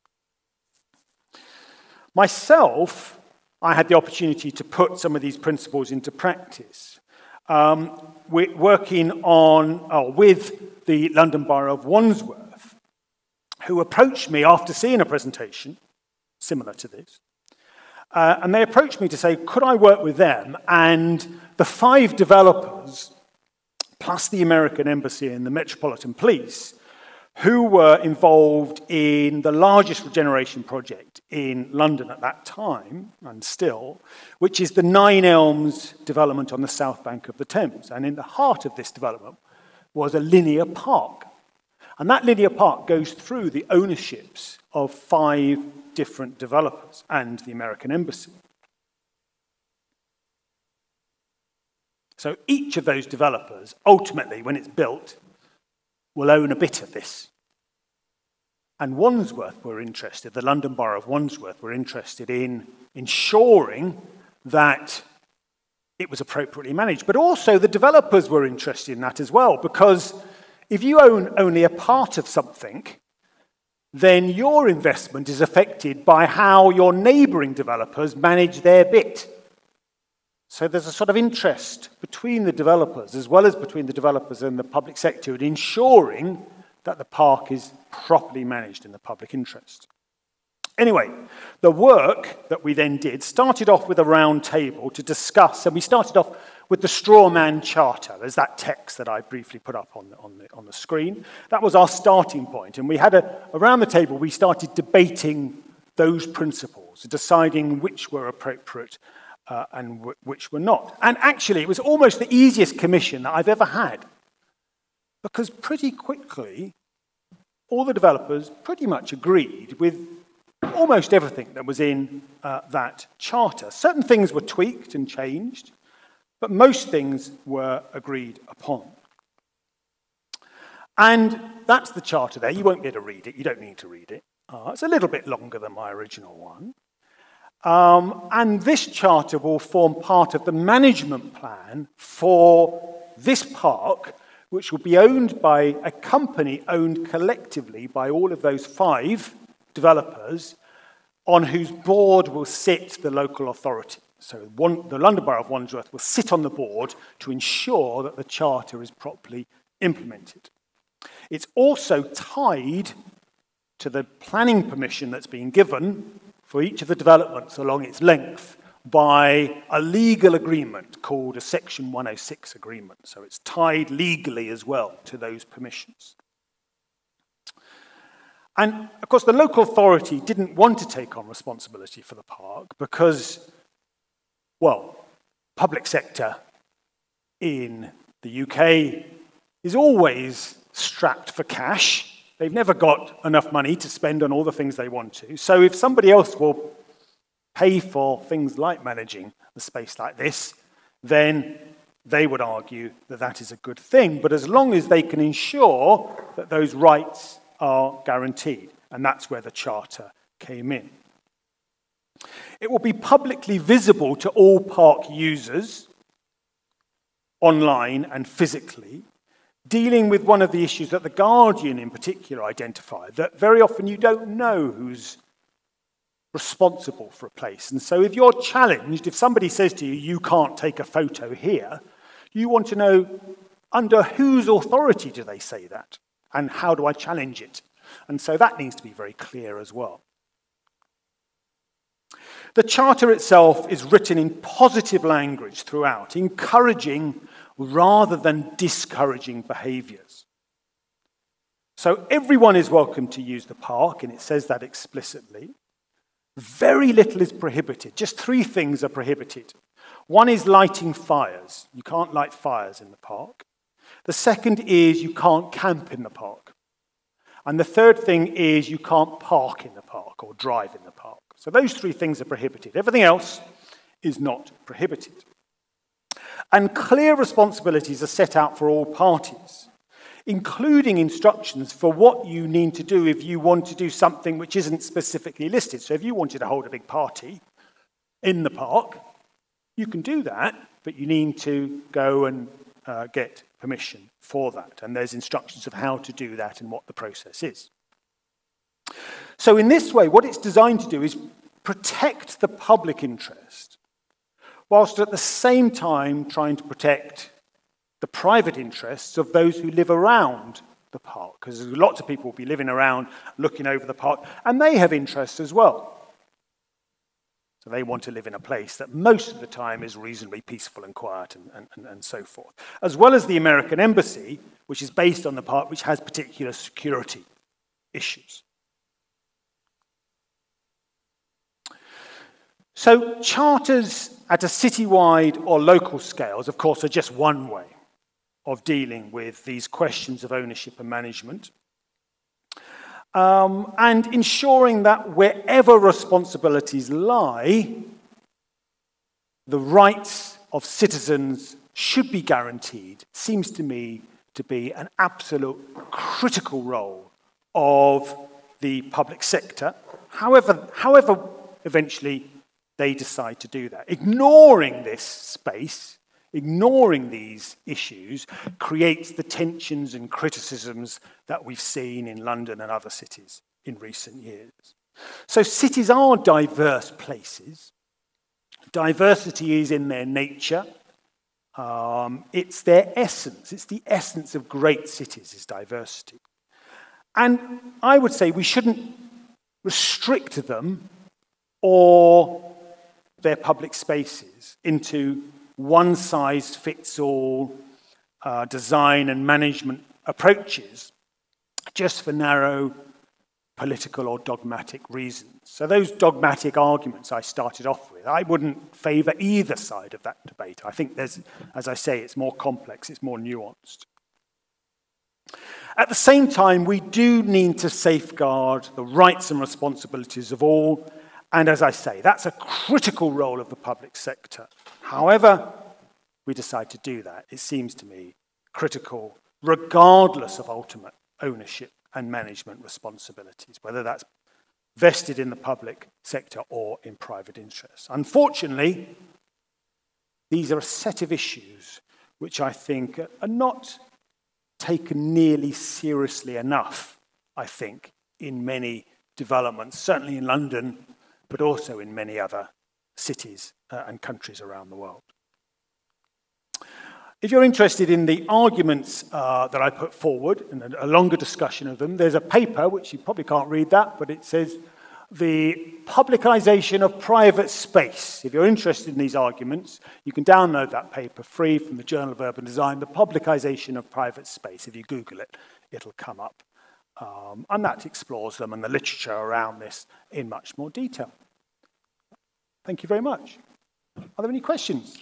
Myself, I had the opportunity to put some of these principles into practice. Um, we're working on, oh, with the London Borough of Wandsworth who approached me after seeing a presentation similar to this. Uh, and they approached me to say, could I work with them? And the five developers, plus the American Embassy and the Metropolitan Police, who were involved in the largest regeneration project in London at that time, and still, which is the Nine Elms development on the south bank of the Thames. And in the heart of this development was a linear park. And that linear park goes through the ownerships of five different developers and the American embassy. So each of those developers, ultimately, when it's built, will own a bit of this. And Wandsworth were interested, the London Borough of Wandsworth were interested in ensuring that it was appropriately managed. But also the developers were interested in that as well, because if you own only a part of something, then your investment is affected by how your neighbouring developers manage their bit. So there's a sort of interest between the developers, as well as between the developers and the public sector, in ensuring that the park is properly managed in the public interest. Anyway, the work that we then did started off with a round table to discuss, and we started off with the straw man charter. There's that text that I briefly put up on the, on the, on the screen. That was our starting point, and we had a, around the table, we started debating those principles, deciding which were appropriate uh, and w- which were not. And actually, it was almost the easiest commission that I've ever had because pretty quickly, all the developers pretty much agreed with almost everything that was in uh, that charter. Certain things were tweaked and changed, but most things were agreed upon. And that's the charter there. You won't be able to read it. You don't need to read it. Uh, it's a little bit longer than my original one. Um, and this charter will form part of the management plan for this park, which will be owned by a company owned collectively by all of those five developers, on whose board will sit the local authority. So one, the London Borough of Wandsworth will sit on the board to ensure that the charter is properly implemented. It's also tied to the planning permission that's been given for each of the developments along its length by a legal agreement called a Section 106 agreement. So it's tied legally as well to those permissions. And of course, the local authority didn't want to take on responsibility for the park because, well, public sector in the UK is always strapped for cash They've never got enough money to spend on all the things they want to. So if somebody else will pay for things like managing a space like this, then they would argue that that is a good thing. But as long as they can ensure that those rights are guaranteed, and that's where the Charter came in. It will be publicly visible to all park users, online and physically, dealing with one of the issues that The Guardian in particular identified that very often you don't know who's responsible for a place. And so if you're challenged, if somebody says to you, you can't take a photo here, you want to know under whose authority do they say that? And how do I challenge it? And so that needs to be very clear as well. The Charter itself is written in positive language throughout, encouraging rather than discouraging behaviors. So everyone is welcome to use the park, and it says that explicitly. Very little is prohibited. Just three things are prohibited. One is lighting fires. You can't light fires in the park. The second is you can't camp in the park. And the third thing is you can't park in the park or drive in the park. So those three things are prohibited. Everything else is not prohibited. And clear responsibilities are set out for all parties, including instructions for what you need to do if you want to do something which isn't specifically listed. So if you wanted to hold a big party in the park, you can do that, but you need to go and uh, get permission for that. And there's instructions of how to do that and what the process is. So, in this way, what it's designed to do is protect the public interest whilst at the same time trying to protect the private interests of those who live around the park, because lots of people will be living around looking over the park, and they have interests as well. So they want to live in a place that most of the time is reasonably peaceful and quiet and, and, and so forth. As well as the American embassy, which is based on the park, which has particular security issues. So, charters at a citywide or local scales, of course, are just one way of dealing with these questions of ownership and management. Um, and ensuring that wherever responsibilities lie, the rights of citizens should be guaranteed seems to me to be an absolute critical role of the public sector, however, however eventually they decide to do that. Ignoring this space, ignoring these issues, creates the tensions and criticisms that we've seen in London and other cities in recent years. So, cities are diverse places. Diversity is in their nature. Um, it's their essence. It's the essence of great cities is diversity. And I would say we shouldn't restrict them or their public spaces into one size fits all uh, design and management approaches just for narrow political or dogmatic reasons. So, those dogmatic arguments I started off with, I wouldn't favour either side of that debate. I think there's, as I say, it's more complex, it's more nuanced. At the same time, we do need to safeguard the rights and responsibilities of all and as I say, that's a critical role of the public sector. However, we decide to do that, it seems to me critical, regardless of ultimate ownership and management responsibilities, whether that's vested in the public sector or in private interests. Unfortunately, these are a set of issues which I think are not taken nearly seriously enough, I think, in many developments, certainly in London but also in many other cities uh, and countries around the world. If you're interested in the arguments uh, that I put forward and a, longer discussion of them, there's a paper, which you probably can't read that, but it says the publicization of private space. If you're interested in these arguments, you can download that paper free from the Journal of Urban Design, the publicization of private space. If you Google it, it'll come up. Um, and that explores them and the literature around this in much more detail. Thank you very much. Are there any questions?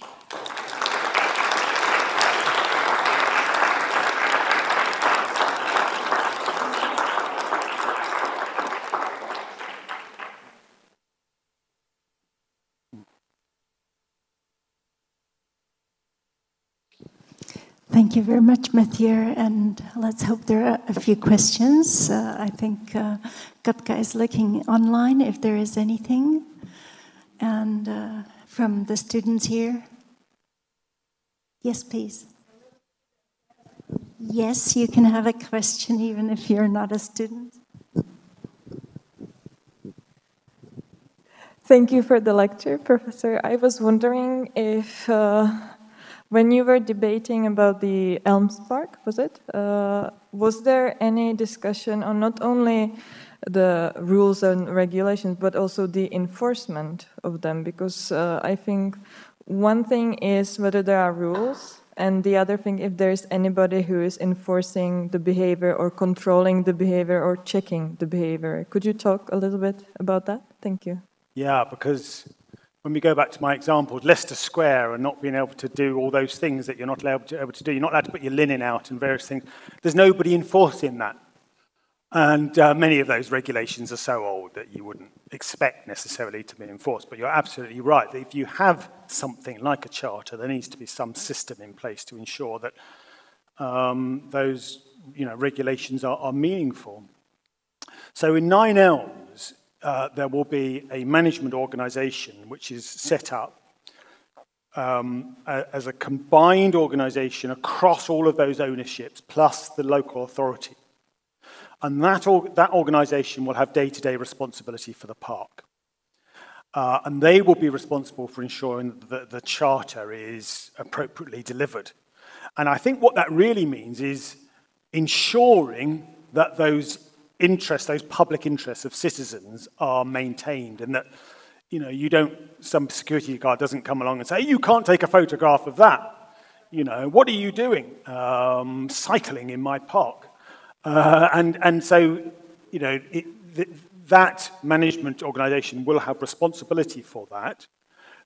Thank you very much, Mathieu. And let's hope there are a few questions. Uh, I think uh, Katka is looking online if there is anything. And uh, from the students here? Yes, please. Yes, you can have a question even if you're not a student. Thank you for the lecture, Professor. I was wondering if, uh, when you were debating about the Elms Park, was it? Uh, was there any discussion on not only the rules and regulations, but also the enforcement of them. Because uh, I think one thing is whether there are rules, and the other thing, if there's anybody who is enforcing the behavior or controlling the behavior or checking the behavior. Could you talk a little bit about that? Thank you. Yeah, because when we go back to my example, Leicester Square and not being able to do all those things that you're not able to, able to do, you're not allowed to put your linen out and various things. There's nobody enforcing that. And uh, many of those regulations are so old that you wouldn't expect necessarily to be enforced. But you're absolutely right that if you have something like a charter, there needs to be some system in place to ensure that um, those you know, regulations are, are meaningful. So in Nine Elms, uh, there will be a management organization which is set up um, as a combined organization across all of those ownerships plus the local authority. And that, that organization will have day to day responsibility for the park. Uh, and they will be responsible for ensuring that the charter is appropriately delivered. And I think what that really means is ensuring that those interests, those public interests of citizens are maintained and that you know, you don't, some security guard doesn't come along and say, you can't take a photograph of that. You know, what are you doing? Um, cycling in my park. Uh, and, and so, you know, it, th that management organization will have responsibility for that.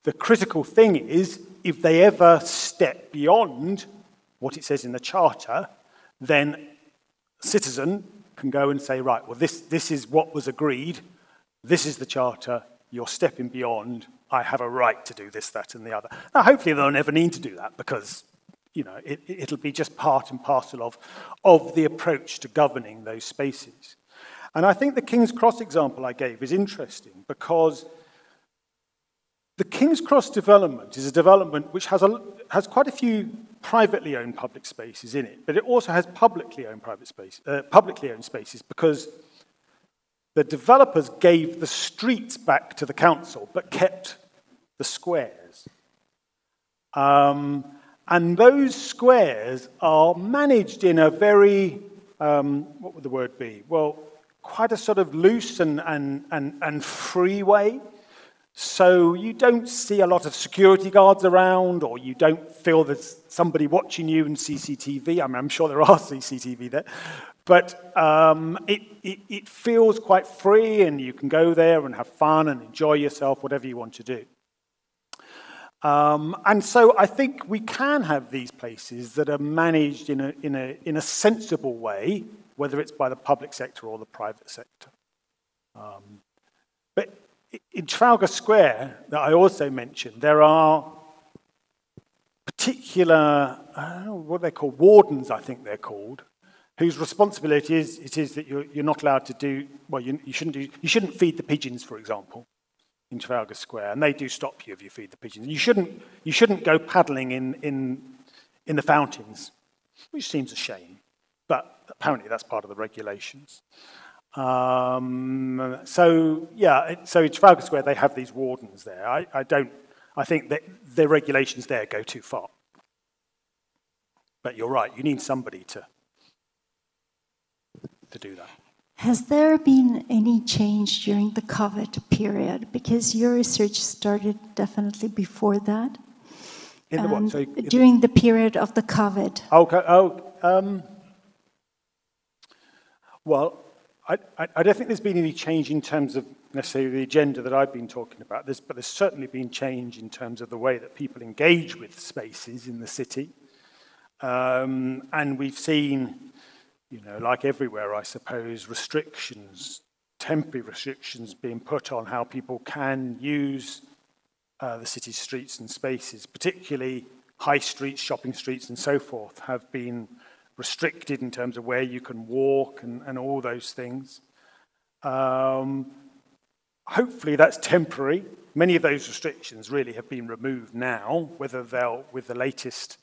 The critical thing is, if they ever step beyond what it says in the charter, then citizen can go and say, right, well, this, this is what was agreed, this is the charter, you're stepping beyond, I have a right to do this, that, and the other. Now, hopefully they'll never need to do that because, you know, it, it'll be just part and parcel of, of the approach to governing those spaces. And I think the King's Cross example I gave is interesting because the King's Cross development is a development which has, a, has quite a few privately owned public spaces in it, but it also has publicly owned private space, uh, publicly owned spaces because the developers gave the streets back to the council but kept the squares. Um, and those squares are managed in a very, um, what would the word be? Well, quite a sort of loose and, and, and, and free way. So you don't see a lot of security guards around, or you don't feel there's somebody watching you in CCTV. I mean, I'm sure there are *laughs* CCTV there. But um, it, it, it feels quite free, and you can go there and have fun and enjoy yourself, whatever you want to do. Um, and so I think we can have these places that are managed in a, in, a, in a sensible way, whether it's by the public sector or the private sector. Um, but in Trafalgar Square, that I also mentioned, there are particular, I don't know what they're called, wardens, I think they're called, whose responsibility is, it is that you're, you're not allowed to do, well, you, you, shouldn't do, you shouldn't feed the pigeons, for example, in Trafalgar Square, and they do stop you if you feed the pigeons. You shouldn't, you shouldn't go paddling in, in, in the fountains, which seems a shame, but apparently that's part of the regulations. Um, so, yeah, so in Trafalgar Square, they have these wardens there. I, I don't, I think that the regulations there go too far. But you're right, you need somebody to, to do that. Has there been any change during the COVID period? Because your research started definitely before that. In the what? So during the, the period of the COVID. Okay. Oh, um, well, I, I, I, don't think there's been any change in terms of necessarily the agenda that I've been talking about, this, but there's certainly been change in terms of the way that people engage with spaces in the city. Um, and we've seen, you know, like everywhere, I suppose, restrictions, temporary restrictions being put on how people can use uh, the city's streets and spaces, particularly high streets, shopping streets, and so forth, have been restricted in terms of where you can walk and, and all those things. Um, hopefully that's temporary. Many of those restrictions really have been removed now, whether they'll, with the latest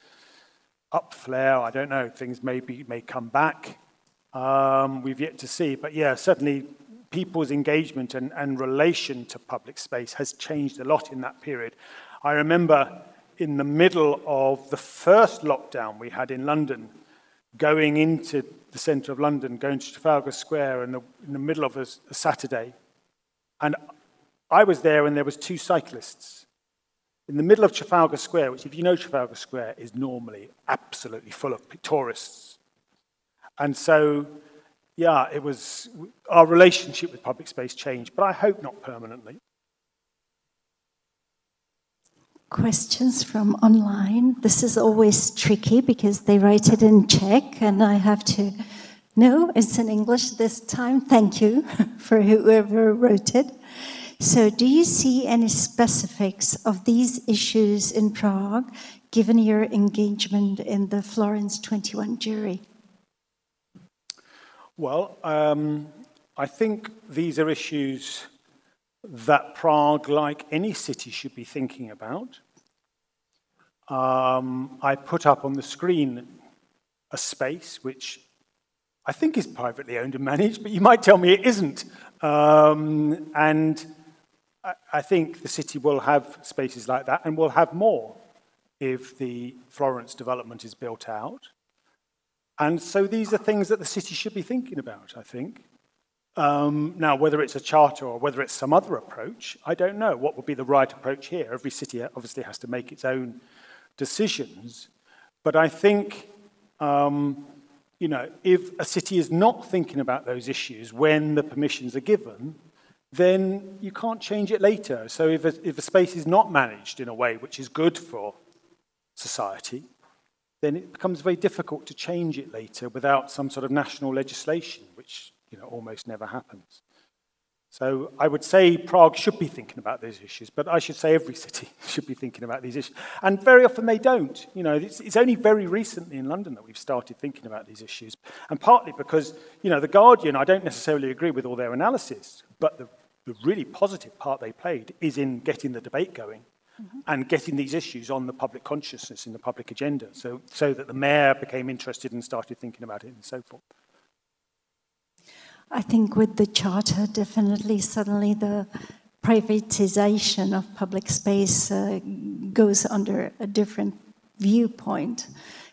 up flare, I don't know, things may, be, may come back. Um, we've yet to see. But yeah, certainly people's engagement and, and relation to public space has changed a lot in that period. I remember in the middle of the first lockdown we had in London, going into the centre of London, going to Trafalgar Square in the, in the middle of a, a Saturday. And I was there and there was two cyclists in the middle of Trafalgar Square, which if you know Trafalgar Square is normally absolutely full of tourists. And so, yeah, it was, our relationship with public space changed, but I hope not permanently. Questions from online. This is always tricky because they write it in Czech and I have to. No, it's in English this time. Thank you *laughs* for whoever wrote it. So, do you see any specifics of these issues in Prague given your engagement in the Florenc 21 jury? Well, um, I think these are issues that Prague, like any city, should be thinking about. Um, I put up on the screen a space which I think is privately owned and managed, but you might tell me it isn't. Um, and I, I think the city will have spaces like that and will have more if the Florenc development is built out. And so these are things that the city should be thinking about, I think. Um, now, whether it's a charter or whether it's some other approach, I don't know. What would be the right approach here? Every city obviously has to make its own decisions. But I think, um, you know, if a city is not thinking about those issues when the permissions are given, then you can't change it later. So if a, if a space is not managed in a way which is good for society, then it becomes very difficult to change it later without some sort of national legislation, which you know, almost never happens. So I would say Prague should be thinking about those issues, but I should say every *laughs* city should be thinking about these issues. And very often they don't. You know, it's, it's, only very recently in London that we've started thinking about these issues. And partly because, you know, The Guardian, I don't necessarily agree with all their analysis, but the, the really positive part they played is in getting the debate going mm-hmm. and getting these issues on the public consciousness in the public agenda so, so that the mayor became interested and started thinking about it and so forth. I think with the charter, definitely suddenly the privatization of public space uh, goes under a different viewpoint.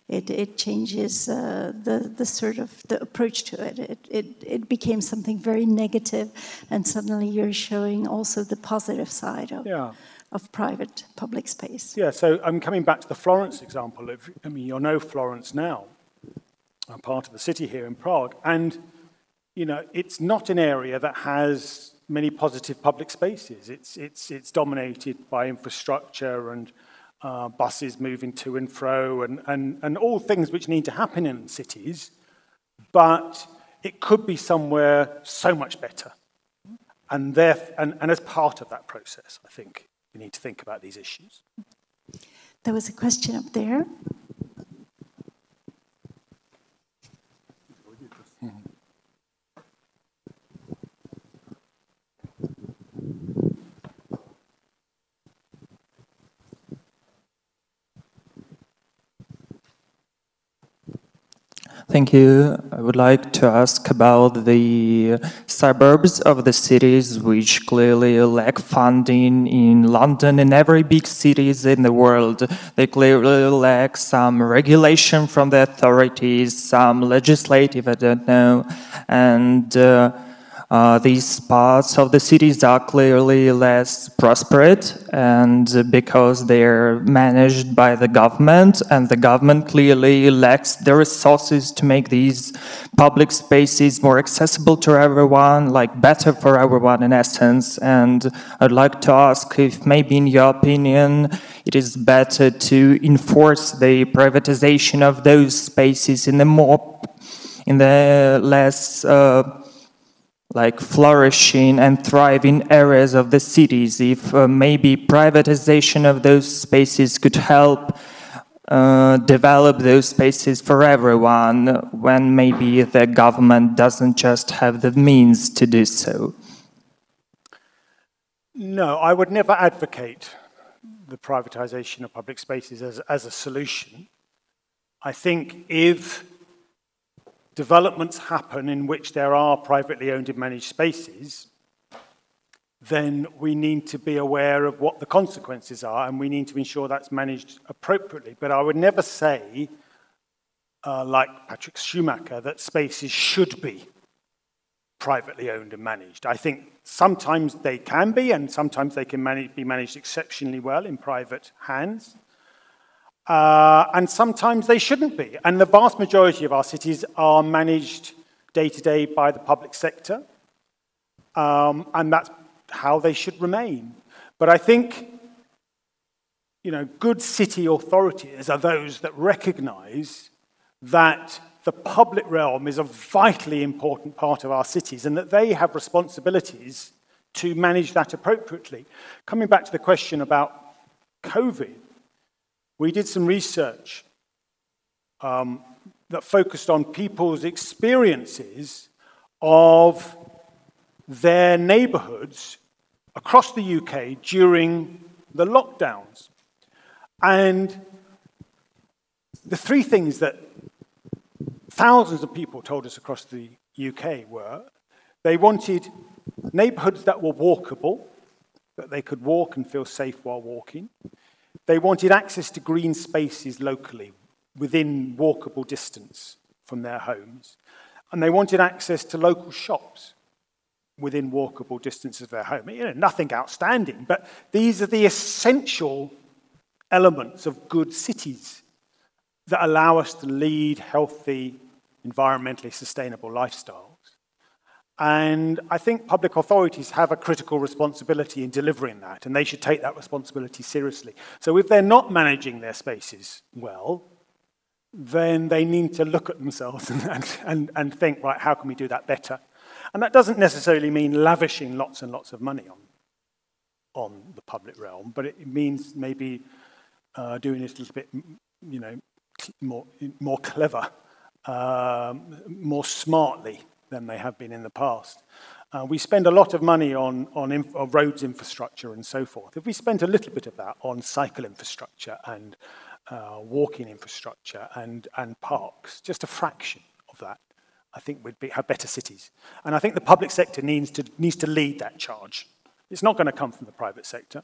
It, it changes uh, the, the sort of the approach to it. it. It, it. became something very negative, and suddenly you're showing also the positive side of, yeah. of private public space. Yeah, so I'm coming back to the Florenc example. Of, I mean, you know Florenc now. I'm part of the city here in Prague, and you know, it's not an area that has many positive public spaces. It's, it's, it's dominated by infrastructure and uh, buses moving to and fro and, and, and all things which need to happen in cities, but it could be somewhere so much better. And, there, and, and as part of that process, I think we need to think about these issues. There was a question up there. Thank you. I would like to ask about the suburbs of the cities which clearly lack funding in London and every big cities in the world. They clearly lack some regulation from the authorities, some legislative, I don't know, and uh, uh, these parts of the cities are clearly less prosperous and because they're managed by the government and the government clearly lacks the resources to make these public spaces more accessible to everyone, like better for everyone in essence. And I'd like to ask if maybe in your opinion, it is better to enforce the privatization of those spaces in the more, in the less uh, like flourishing and thriving areas of the cities, if uh, maybe privatization of those spaces could help uh, develop those spaces for everyone when maybe the government doesn't just have the means to do so? No, I would never advocate the privatization of public spaces as, as a solution. I think if developments happen in which there are privately owned and managed spaces, then we need to be aware of what the consequences are and we need to ensure that's managed appropriately. But I would never say, uh, like Patrick Schumacher, that spaces should be privately owned and managed. I think sometimes they can be, and sometimes they can manage, be managed exceptionally well in private hands. Uh, and sometimes they shouldn't be. And the vast majority of our cities are managed day to day by the public sector. Um, and that's how they should remain. But I think, you know, good city authorities are those that recognize that the public realm is a vitally important part of our cities and that they have responsibilities to manage that appropriately. Coming back to the question about COVID, we did some research um, that focused on people's experiences of their neighborhoods across the UK during the lockdowns. And the three things that thousands of people told us across the UK were they wanted neighborhoods that were walkable, that they could walk and feel safe while walking. They wanted access to green spaces locally, within walkable distance from their homes. And they wanted access to local shops within walkable distance of their home. You know, nothing outstanding, but these are the essential elements of good cities that allow us to lead healthy, environmentally sustainable lifestyles. And I think public authorities have a critical responsibility in delivering that, and they should take that responsibility seriously. So if they're not managing their spaces well, then they need to look at themselves *laughs* and, and, and think, right, how can we do that better? And that doesn't necessarily mean lavishing lots and lots of money on, on the public realm, but it means maybe uh, doing it a little bit, you know, more, more clever, um, more smartly than they have been in the past. Uh, we spend a lot of money on, on, inf- on, roads infrastructure and so forth. If we spent a little bit of that on cycle infrastructure and uh, walking infrastructure and, and parks, just a fraction of that, I think we'd be, have better cities. And I think the public sector needs to, needs to lead that charge. It's not going to come from the private sector.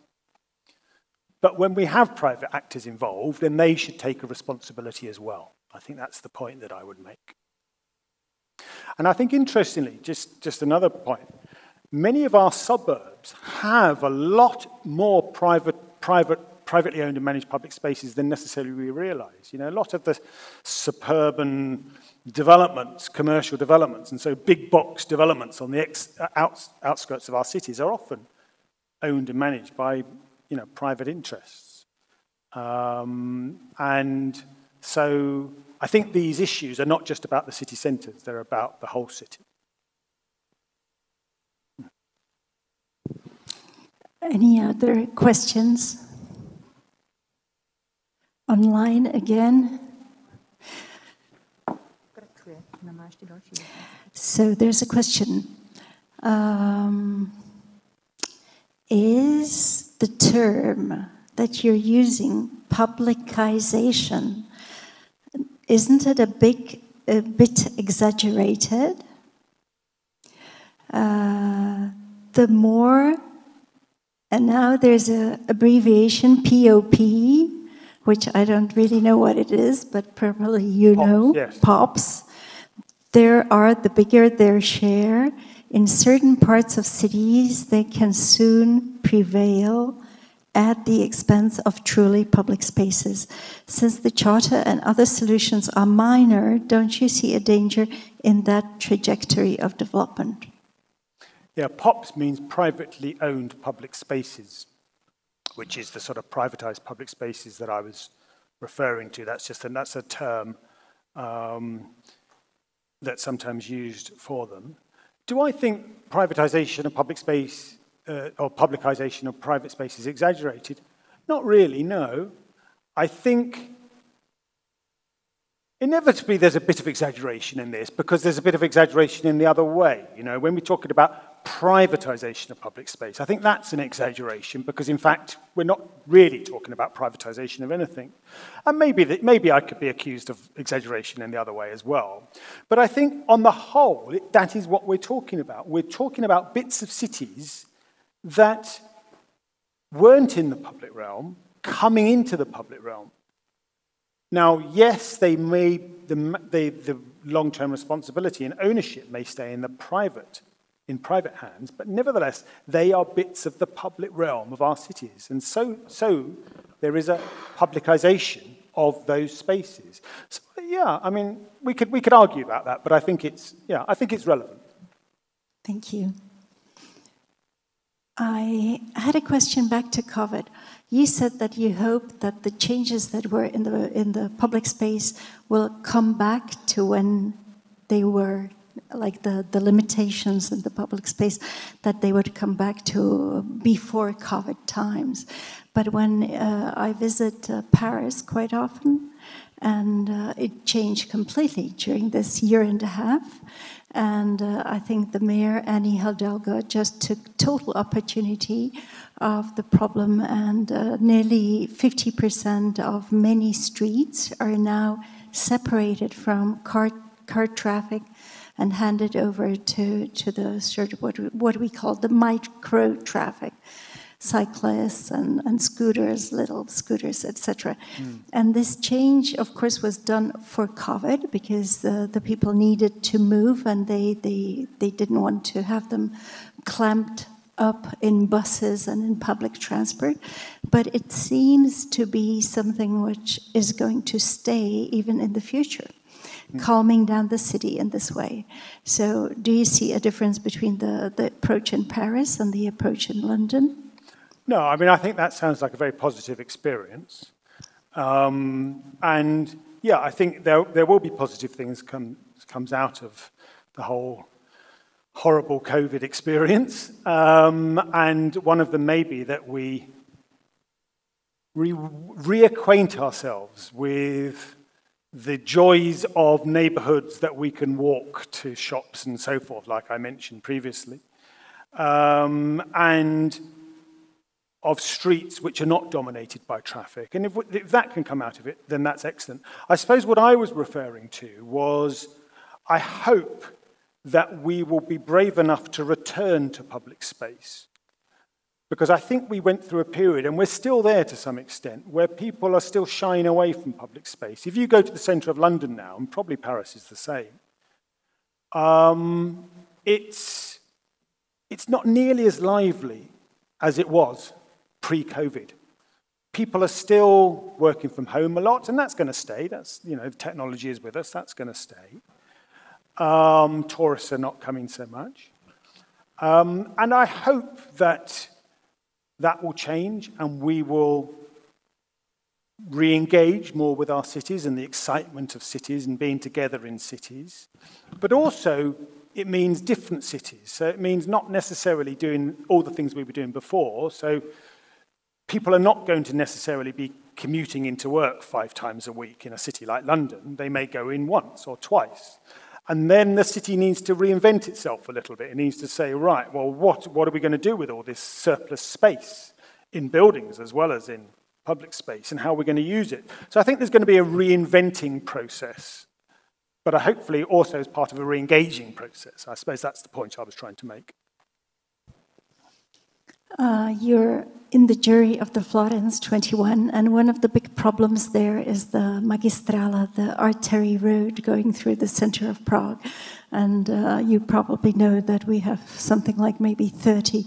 But when we have private actors involved, then they should take a responsibility as well. I think that's the point that I would make. And I think interestingly, just, just another point, many of our suburbs have a lot more private, private, privately owned and managed public spaces than necessarily we realize. You know, a lot of the suburban developments, commercial developments, and so big box developments on the ex, outs, outskirts of our cities are often owned and managed by, you know, private interests. Um, and so I think these issues are not just about the city centres, they're about the whole city. Any other questions? Online again? So there's a question. Um, is the term that you're using, publicization, isn't it a big, a bit exaggerated? Uh, the more, and now there's an abbreviation POP, which I don't really know what it is, but probably you POPs, know, yes. POPs. There are the bigger their share. In certain parts of cities, they can soon prevail at the expense of truly public spaces. Since the charter and other solutions are minor, don't you see a danger in that trajectory of development? Yeah, POPs means privately owned public spaces, which is the sort of privatized public spaces that I was referring to. That's just a, that's a term um, that's sometimes used for them. Do I think privatization of public space uh, or publicization of private space is exaggerated? Not really, no. I think inevitably there's a bit of exaggeration in this because there's a bit of exaggeration in the other way. You know, when we're talking about privatization of public space, I think that's an exaggeration because, in fact, we're not really talking about privatization of anything. And maybe, that, maybe I could be accused of exaggeration in the other way as well. But I think, on the whole, that is what we're talking about. We're talking about bits of cities that weren't in the public realm coming into the public realm. Now, yes, they may, the, the, long term responsibility and ownership may stay in the private, in private hands, but nevertheless, they are bits of the public realm of our cities. And so, so there is a publicization of those spaces. So, yeah, I mean, we could, we could argue about that, but I think it's, yeah, I think it's relevant. Thank you. I had a question back to COVID. You said that you hope that the changes that were in the in the public space will come back to when they were like the, the limitations in the public space that they would come back to before COVID times. But when uh, I visit uh, Paris quite often, and uh, it changed completely during this year and a half. And uh, I think the mayor, Annie Hidalgo, just took total opportunity of the problem, and uh, nearly 50% of many streets are now separated from car, car traffic and handed over to, to the sort of what, what we call the micro traffic. Cyclists and, and scooters, little scooters, etc. Hmm. And this change, of course, was done for COVID because the, the people needed to move and they, they, they didn't want to have them clamped up in buses and in public transport. But it seems to be something which is going to stay even in the future hmm. calming down the city in this way. So, do you see a difference between the, the approach in Paris and the approach in London? No, I mean, I think that sounds like a very positive experience. Um, and yeah, I think there, there will be positive things come, comes out of the whole horrible COVID experience. Um, and one of them may be that we re- reacquaint ourselves with the joys of neighborhoods that we can walk to shops and so forth, like I mentioned previously. Um, and of streets which are not dominated by traffic. And if, if, that can come out of it, then that's excellent. I suppose what I was referring to was I hope that we will be brave enough to return to public space. Because I think we went through a period, and we're still there to some extent, where people are still shying away from public space. If you go to the centre of London now, and probably Paris is the same, um, it's, it's not nearly as lively as it was pre COVID. People are still working from home a lot, and that's going to stay. That's, you know, technology is with us, that's going to stay. Um, tourists are not coming so much. Um, and I hope that that will change and we will re engage more with our cities and the excitement of cities and being together in cities. But also, it means different cities. So it means not necessarily doing all the things we were doing before. So people are not going to necessarily be commuting into work five times a week in a city like London. They may go in once or twice. And then the city needs to reinvent itself a little bit. It needs to say, right, well, what, what are we going to do with all this surplus space in buildings as well as in public space and how are we're going to use it? So I think there's going to be a reinventing process, but hopefully also as part of a re-engaging process. I suppose that's the point I was trying to make. Uh, you're in the jury of the Florenc 21, and one of the big problems there is the Magistrala, the artery road going through the center of Prague. And uh, you probably know that we have something like maybe 30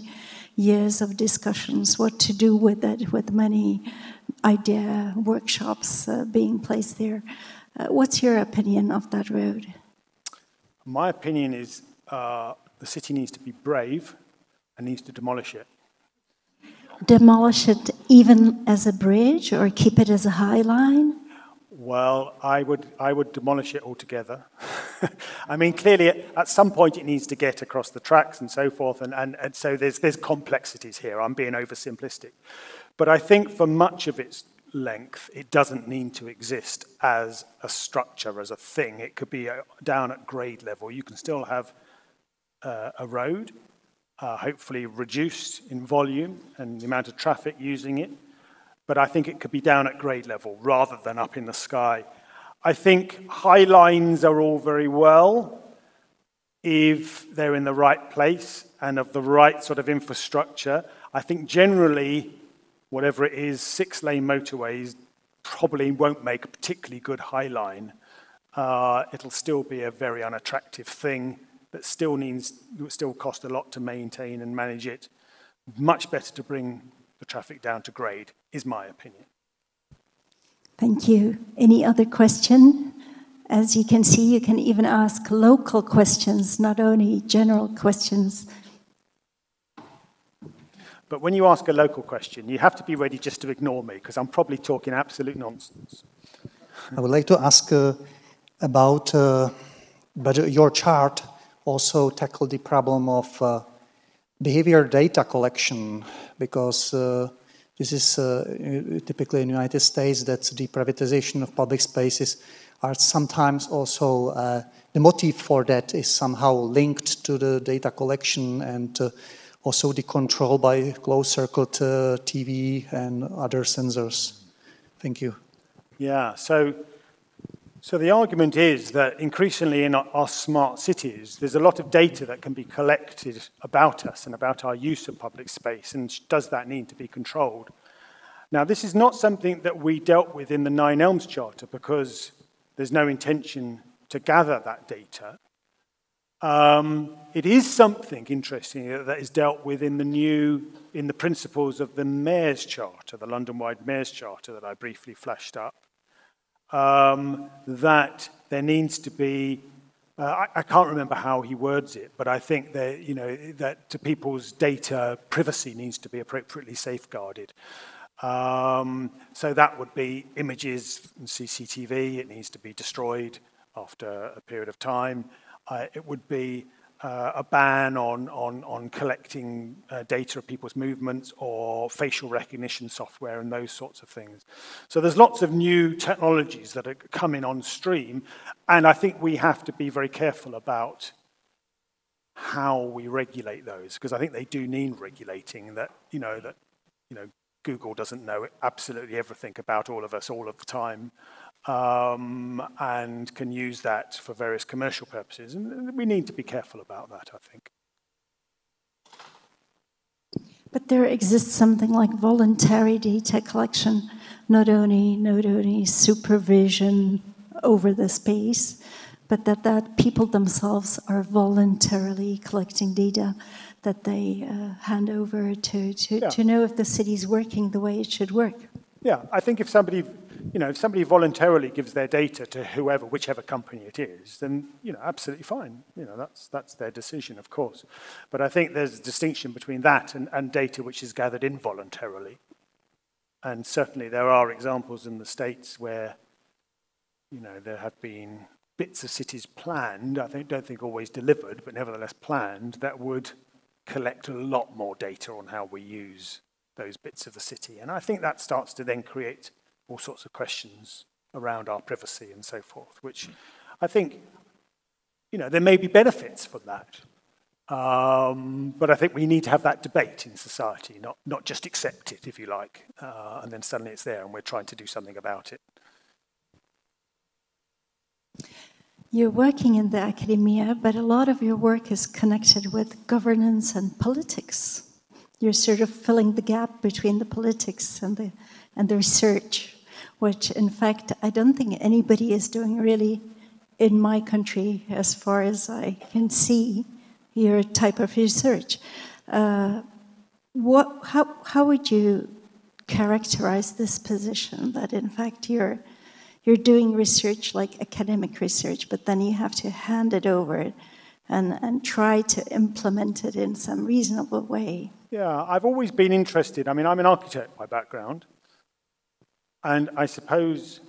years of discussions what to do with it, with many idea workshops uh, being placed there. Uh, what's your opinion of that road? My opinion is uh, the city needs to be brave and needs to demolish it demolish it even as a bridge or keep it as a high line? Well, I would, I would demolish it altogether. *laughs* I mean, clearly, at some point, it needs to get across the tracks and so forth, and, and, and so there's, there's complexities here. I'm being oversimplistic. But I think for much of its length, it doesn't need to exist as a structure, as a thing. It could be uh, down at grade level. You can still have uh, a road, uh, hopefully reduced in volume and the amount of traffic using it. But I think it could be down at grade level rather than up in the sky. I think high lines are all very well if they're in the right place and of the right sort of infrastructure. I think generally, whatever it is, six lane motorways probably won't make a particularly good high line. Uh, it'll still be a very unattractive thing that still needs, still cost a lot to maintain and manage it. Much better to bring the traffic down to grade, is my opinion. Thank you. Any other question? As you can see, you can even ask local questions, not only general questions. But when you ask a local question, you have to be ready just to ignore me because I'm probably talking absolute nonsense. I would like to ask uh, about uh, your chart also tackle the problem of uh, behavior data collection because uh, this is uh, typically in the United States that the privatization of public spaces are sometimes also uh, the motive for that is somehow linked to the data collection and uh, also the control by closed circuit uh, TV and other sensors. Thank you. Yeah, so So the argument is that increasingly in our, smart cities, there's a lot of data that can be collected about us and about our use of public space, and does that need to be controlled? Now, this is not something that we dealt with in the Nine Elms Charter because there's no intention to gather that data. Um, it is something interesting that is dealt with in the new, in the principles of the Mayor's Charter, the London-wide Mayor's Charter that I briefly flashed up um, that there needs to be uh, I, I, can't remember how he words it, but I think that, you know, that to people's data privacy needs to be appropriately safeguarded. Um, so that would be images and CCTV. It needs to be destroyed after a period of time. Uh, it would be uh, a ban on, on, on collecting uh, data of people's movements or facial recognition software and those sorts of things. So there's lots of new technologies that are coming on stream, and I think we have to be very careful about how we regulate those, because I think they do need regulating that, you know, that, you know, Google doesn't know absolutely everything about all of us all of the time um, and can use that for various commercial purposes. And we need to be careful about that, I think. But there exists something like voluntary data collection, not only, not only supervision over the space, but that, that people themselves are voluntarily collecting data that they uh, hand over to, to, yeah. to know if the city is working the way it should work. Yeah, I think if somebody you know, if somebody voluntarily gives their data to whoever, whichever company it is, then, you know, absolutely fine. You know, that's, that's their decision, of course. But I think there's a distinction between that and, and data which is gathered involuntarily. And certainly there are examples in the States where, you know, there have been bits of cities planned, I think, don't think always delivered, but nevertheless planned, that would collect a lot more data on how we use those bits of the city. And I think that starts to then create all sorts of questions around our privacy and so forth, which I think, you know, there may be benefits from that. Um, but I think we need to have that debate in society, not, not just accept it, if you like, uh, and then suddenly it's there and we're trying to do something about it. You're working in the academia, but a lot of your work is connected with governance and politics. You're sort of filling the gap between the politics and the, and the research which in fact I don't think anybody is doing really in my country as far as I can see your type of research. Uh, what, how, how would you characterize this position that in fact you're, you're doing research like academic research, but then you have to hand it over and, and try to implement it in some reasonable way? Yeah, I've always been interested. I mean, I'm an architect by background. And I suppose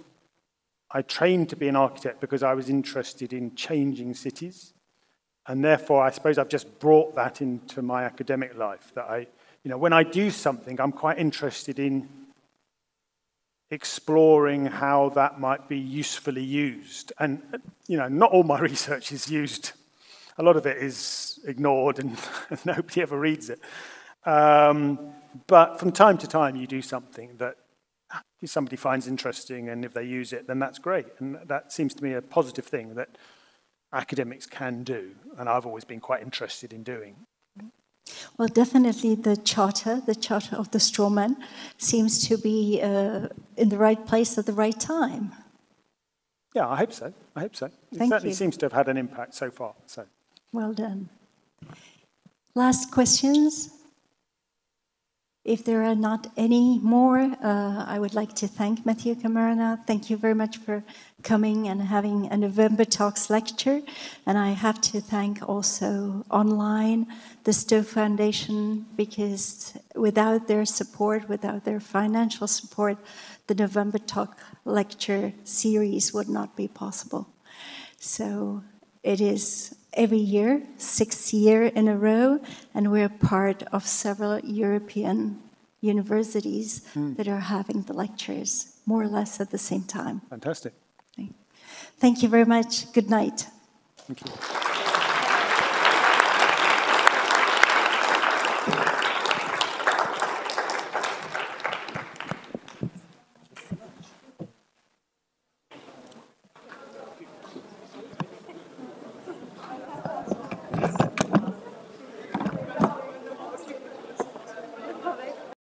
I trained to be an architect because I was interested in changing cities. And therefore, I suppose I've just brought that into my academic life that I, you know, when I do something, I'm quite interested in exploring how that might be usefully used. And, you know, not all my *laughs* research is used. A lot of it is ignored and *laughs* nobody ever reads it. Um, but from time to time, you do something that somebody finds interesting and if they use it, then that's great. And that seems to me a positive thing that academics can do, and I've always been quite interested in doing. Well, definitely the charter, the charter of the strawman, seems to be uh, in the right place at the right time. Yeah, I hope so. I hope so. It Thank certainly you. seems to have had an impact so far. So. Well done. Last questions? If there are not any more, uh, I would like to thank Matthew Carmona. Thank you very much for coming and having a November Talks lecture. And I have to thank also online the Sto Foundation because without their support, without their financial support, the November Talk lecture series would not be possible. So it is every year, sixth year in a row, and we're part of several European universities mm. that are having the lectures more or less at the same time. Fantastic. Thank you very much. Good night. Thank you.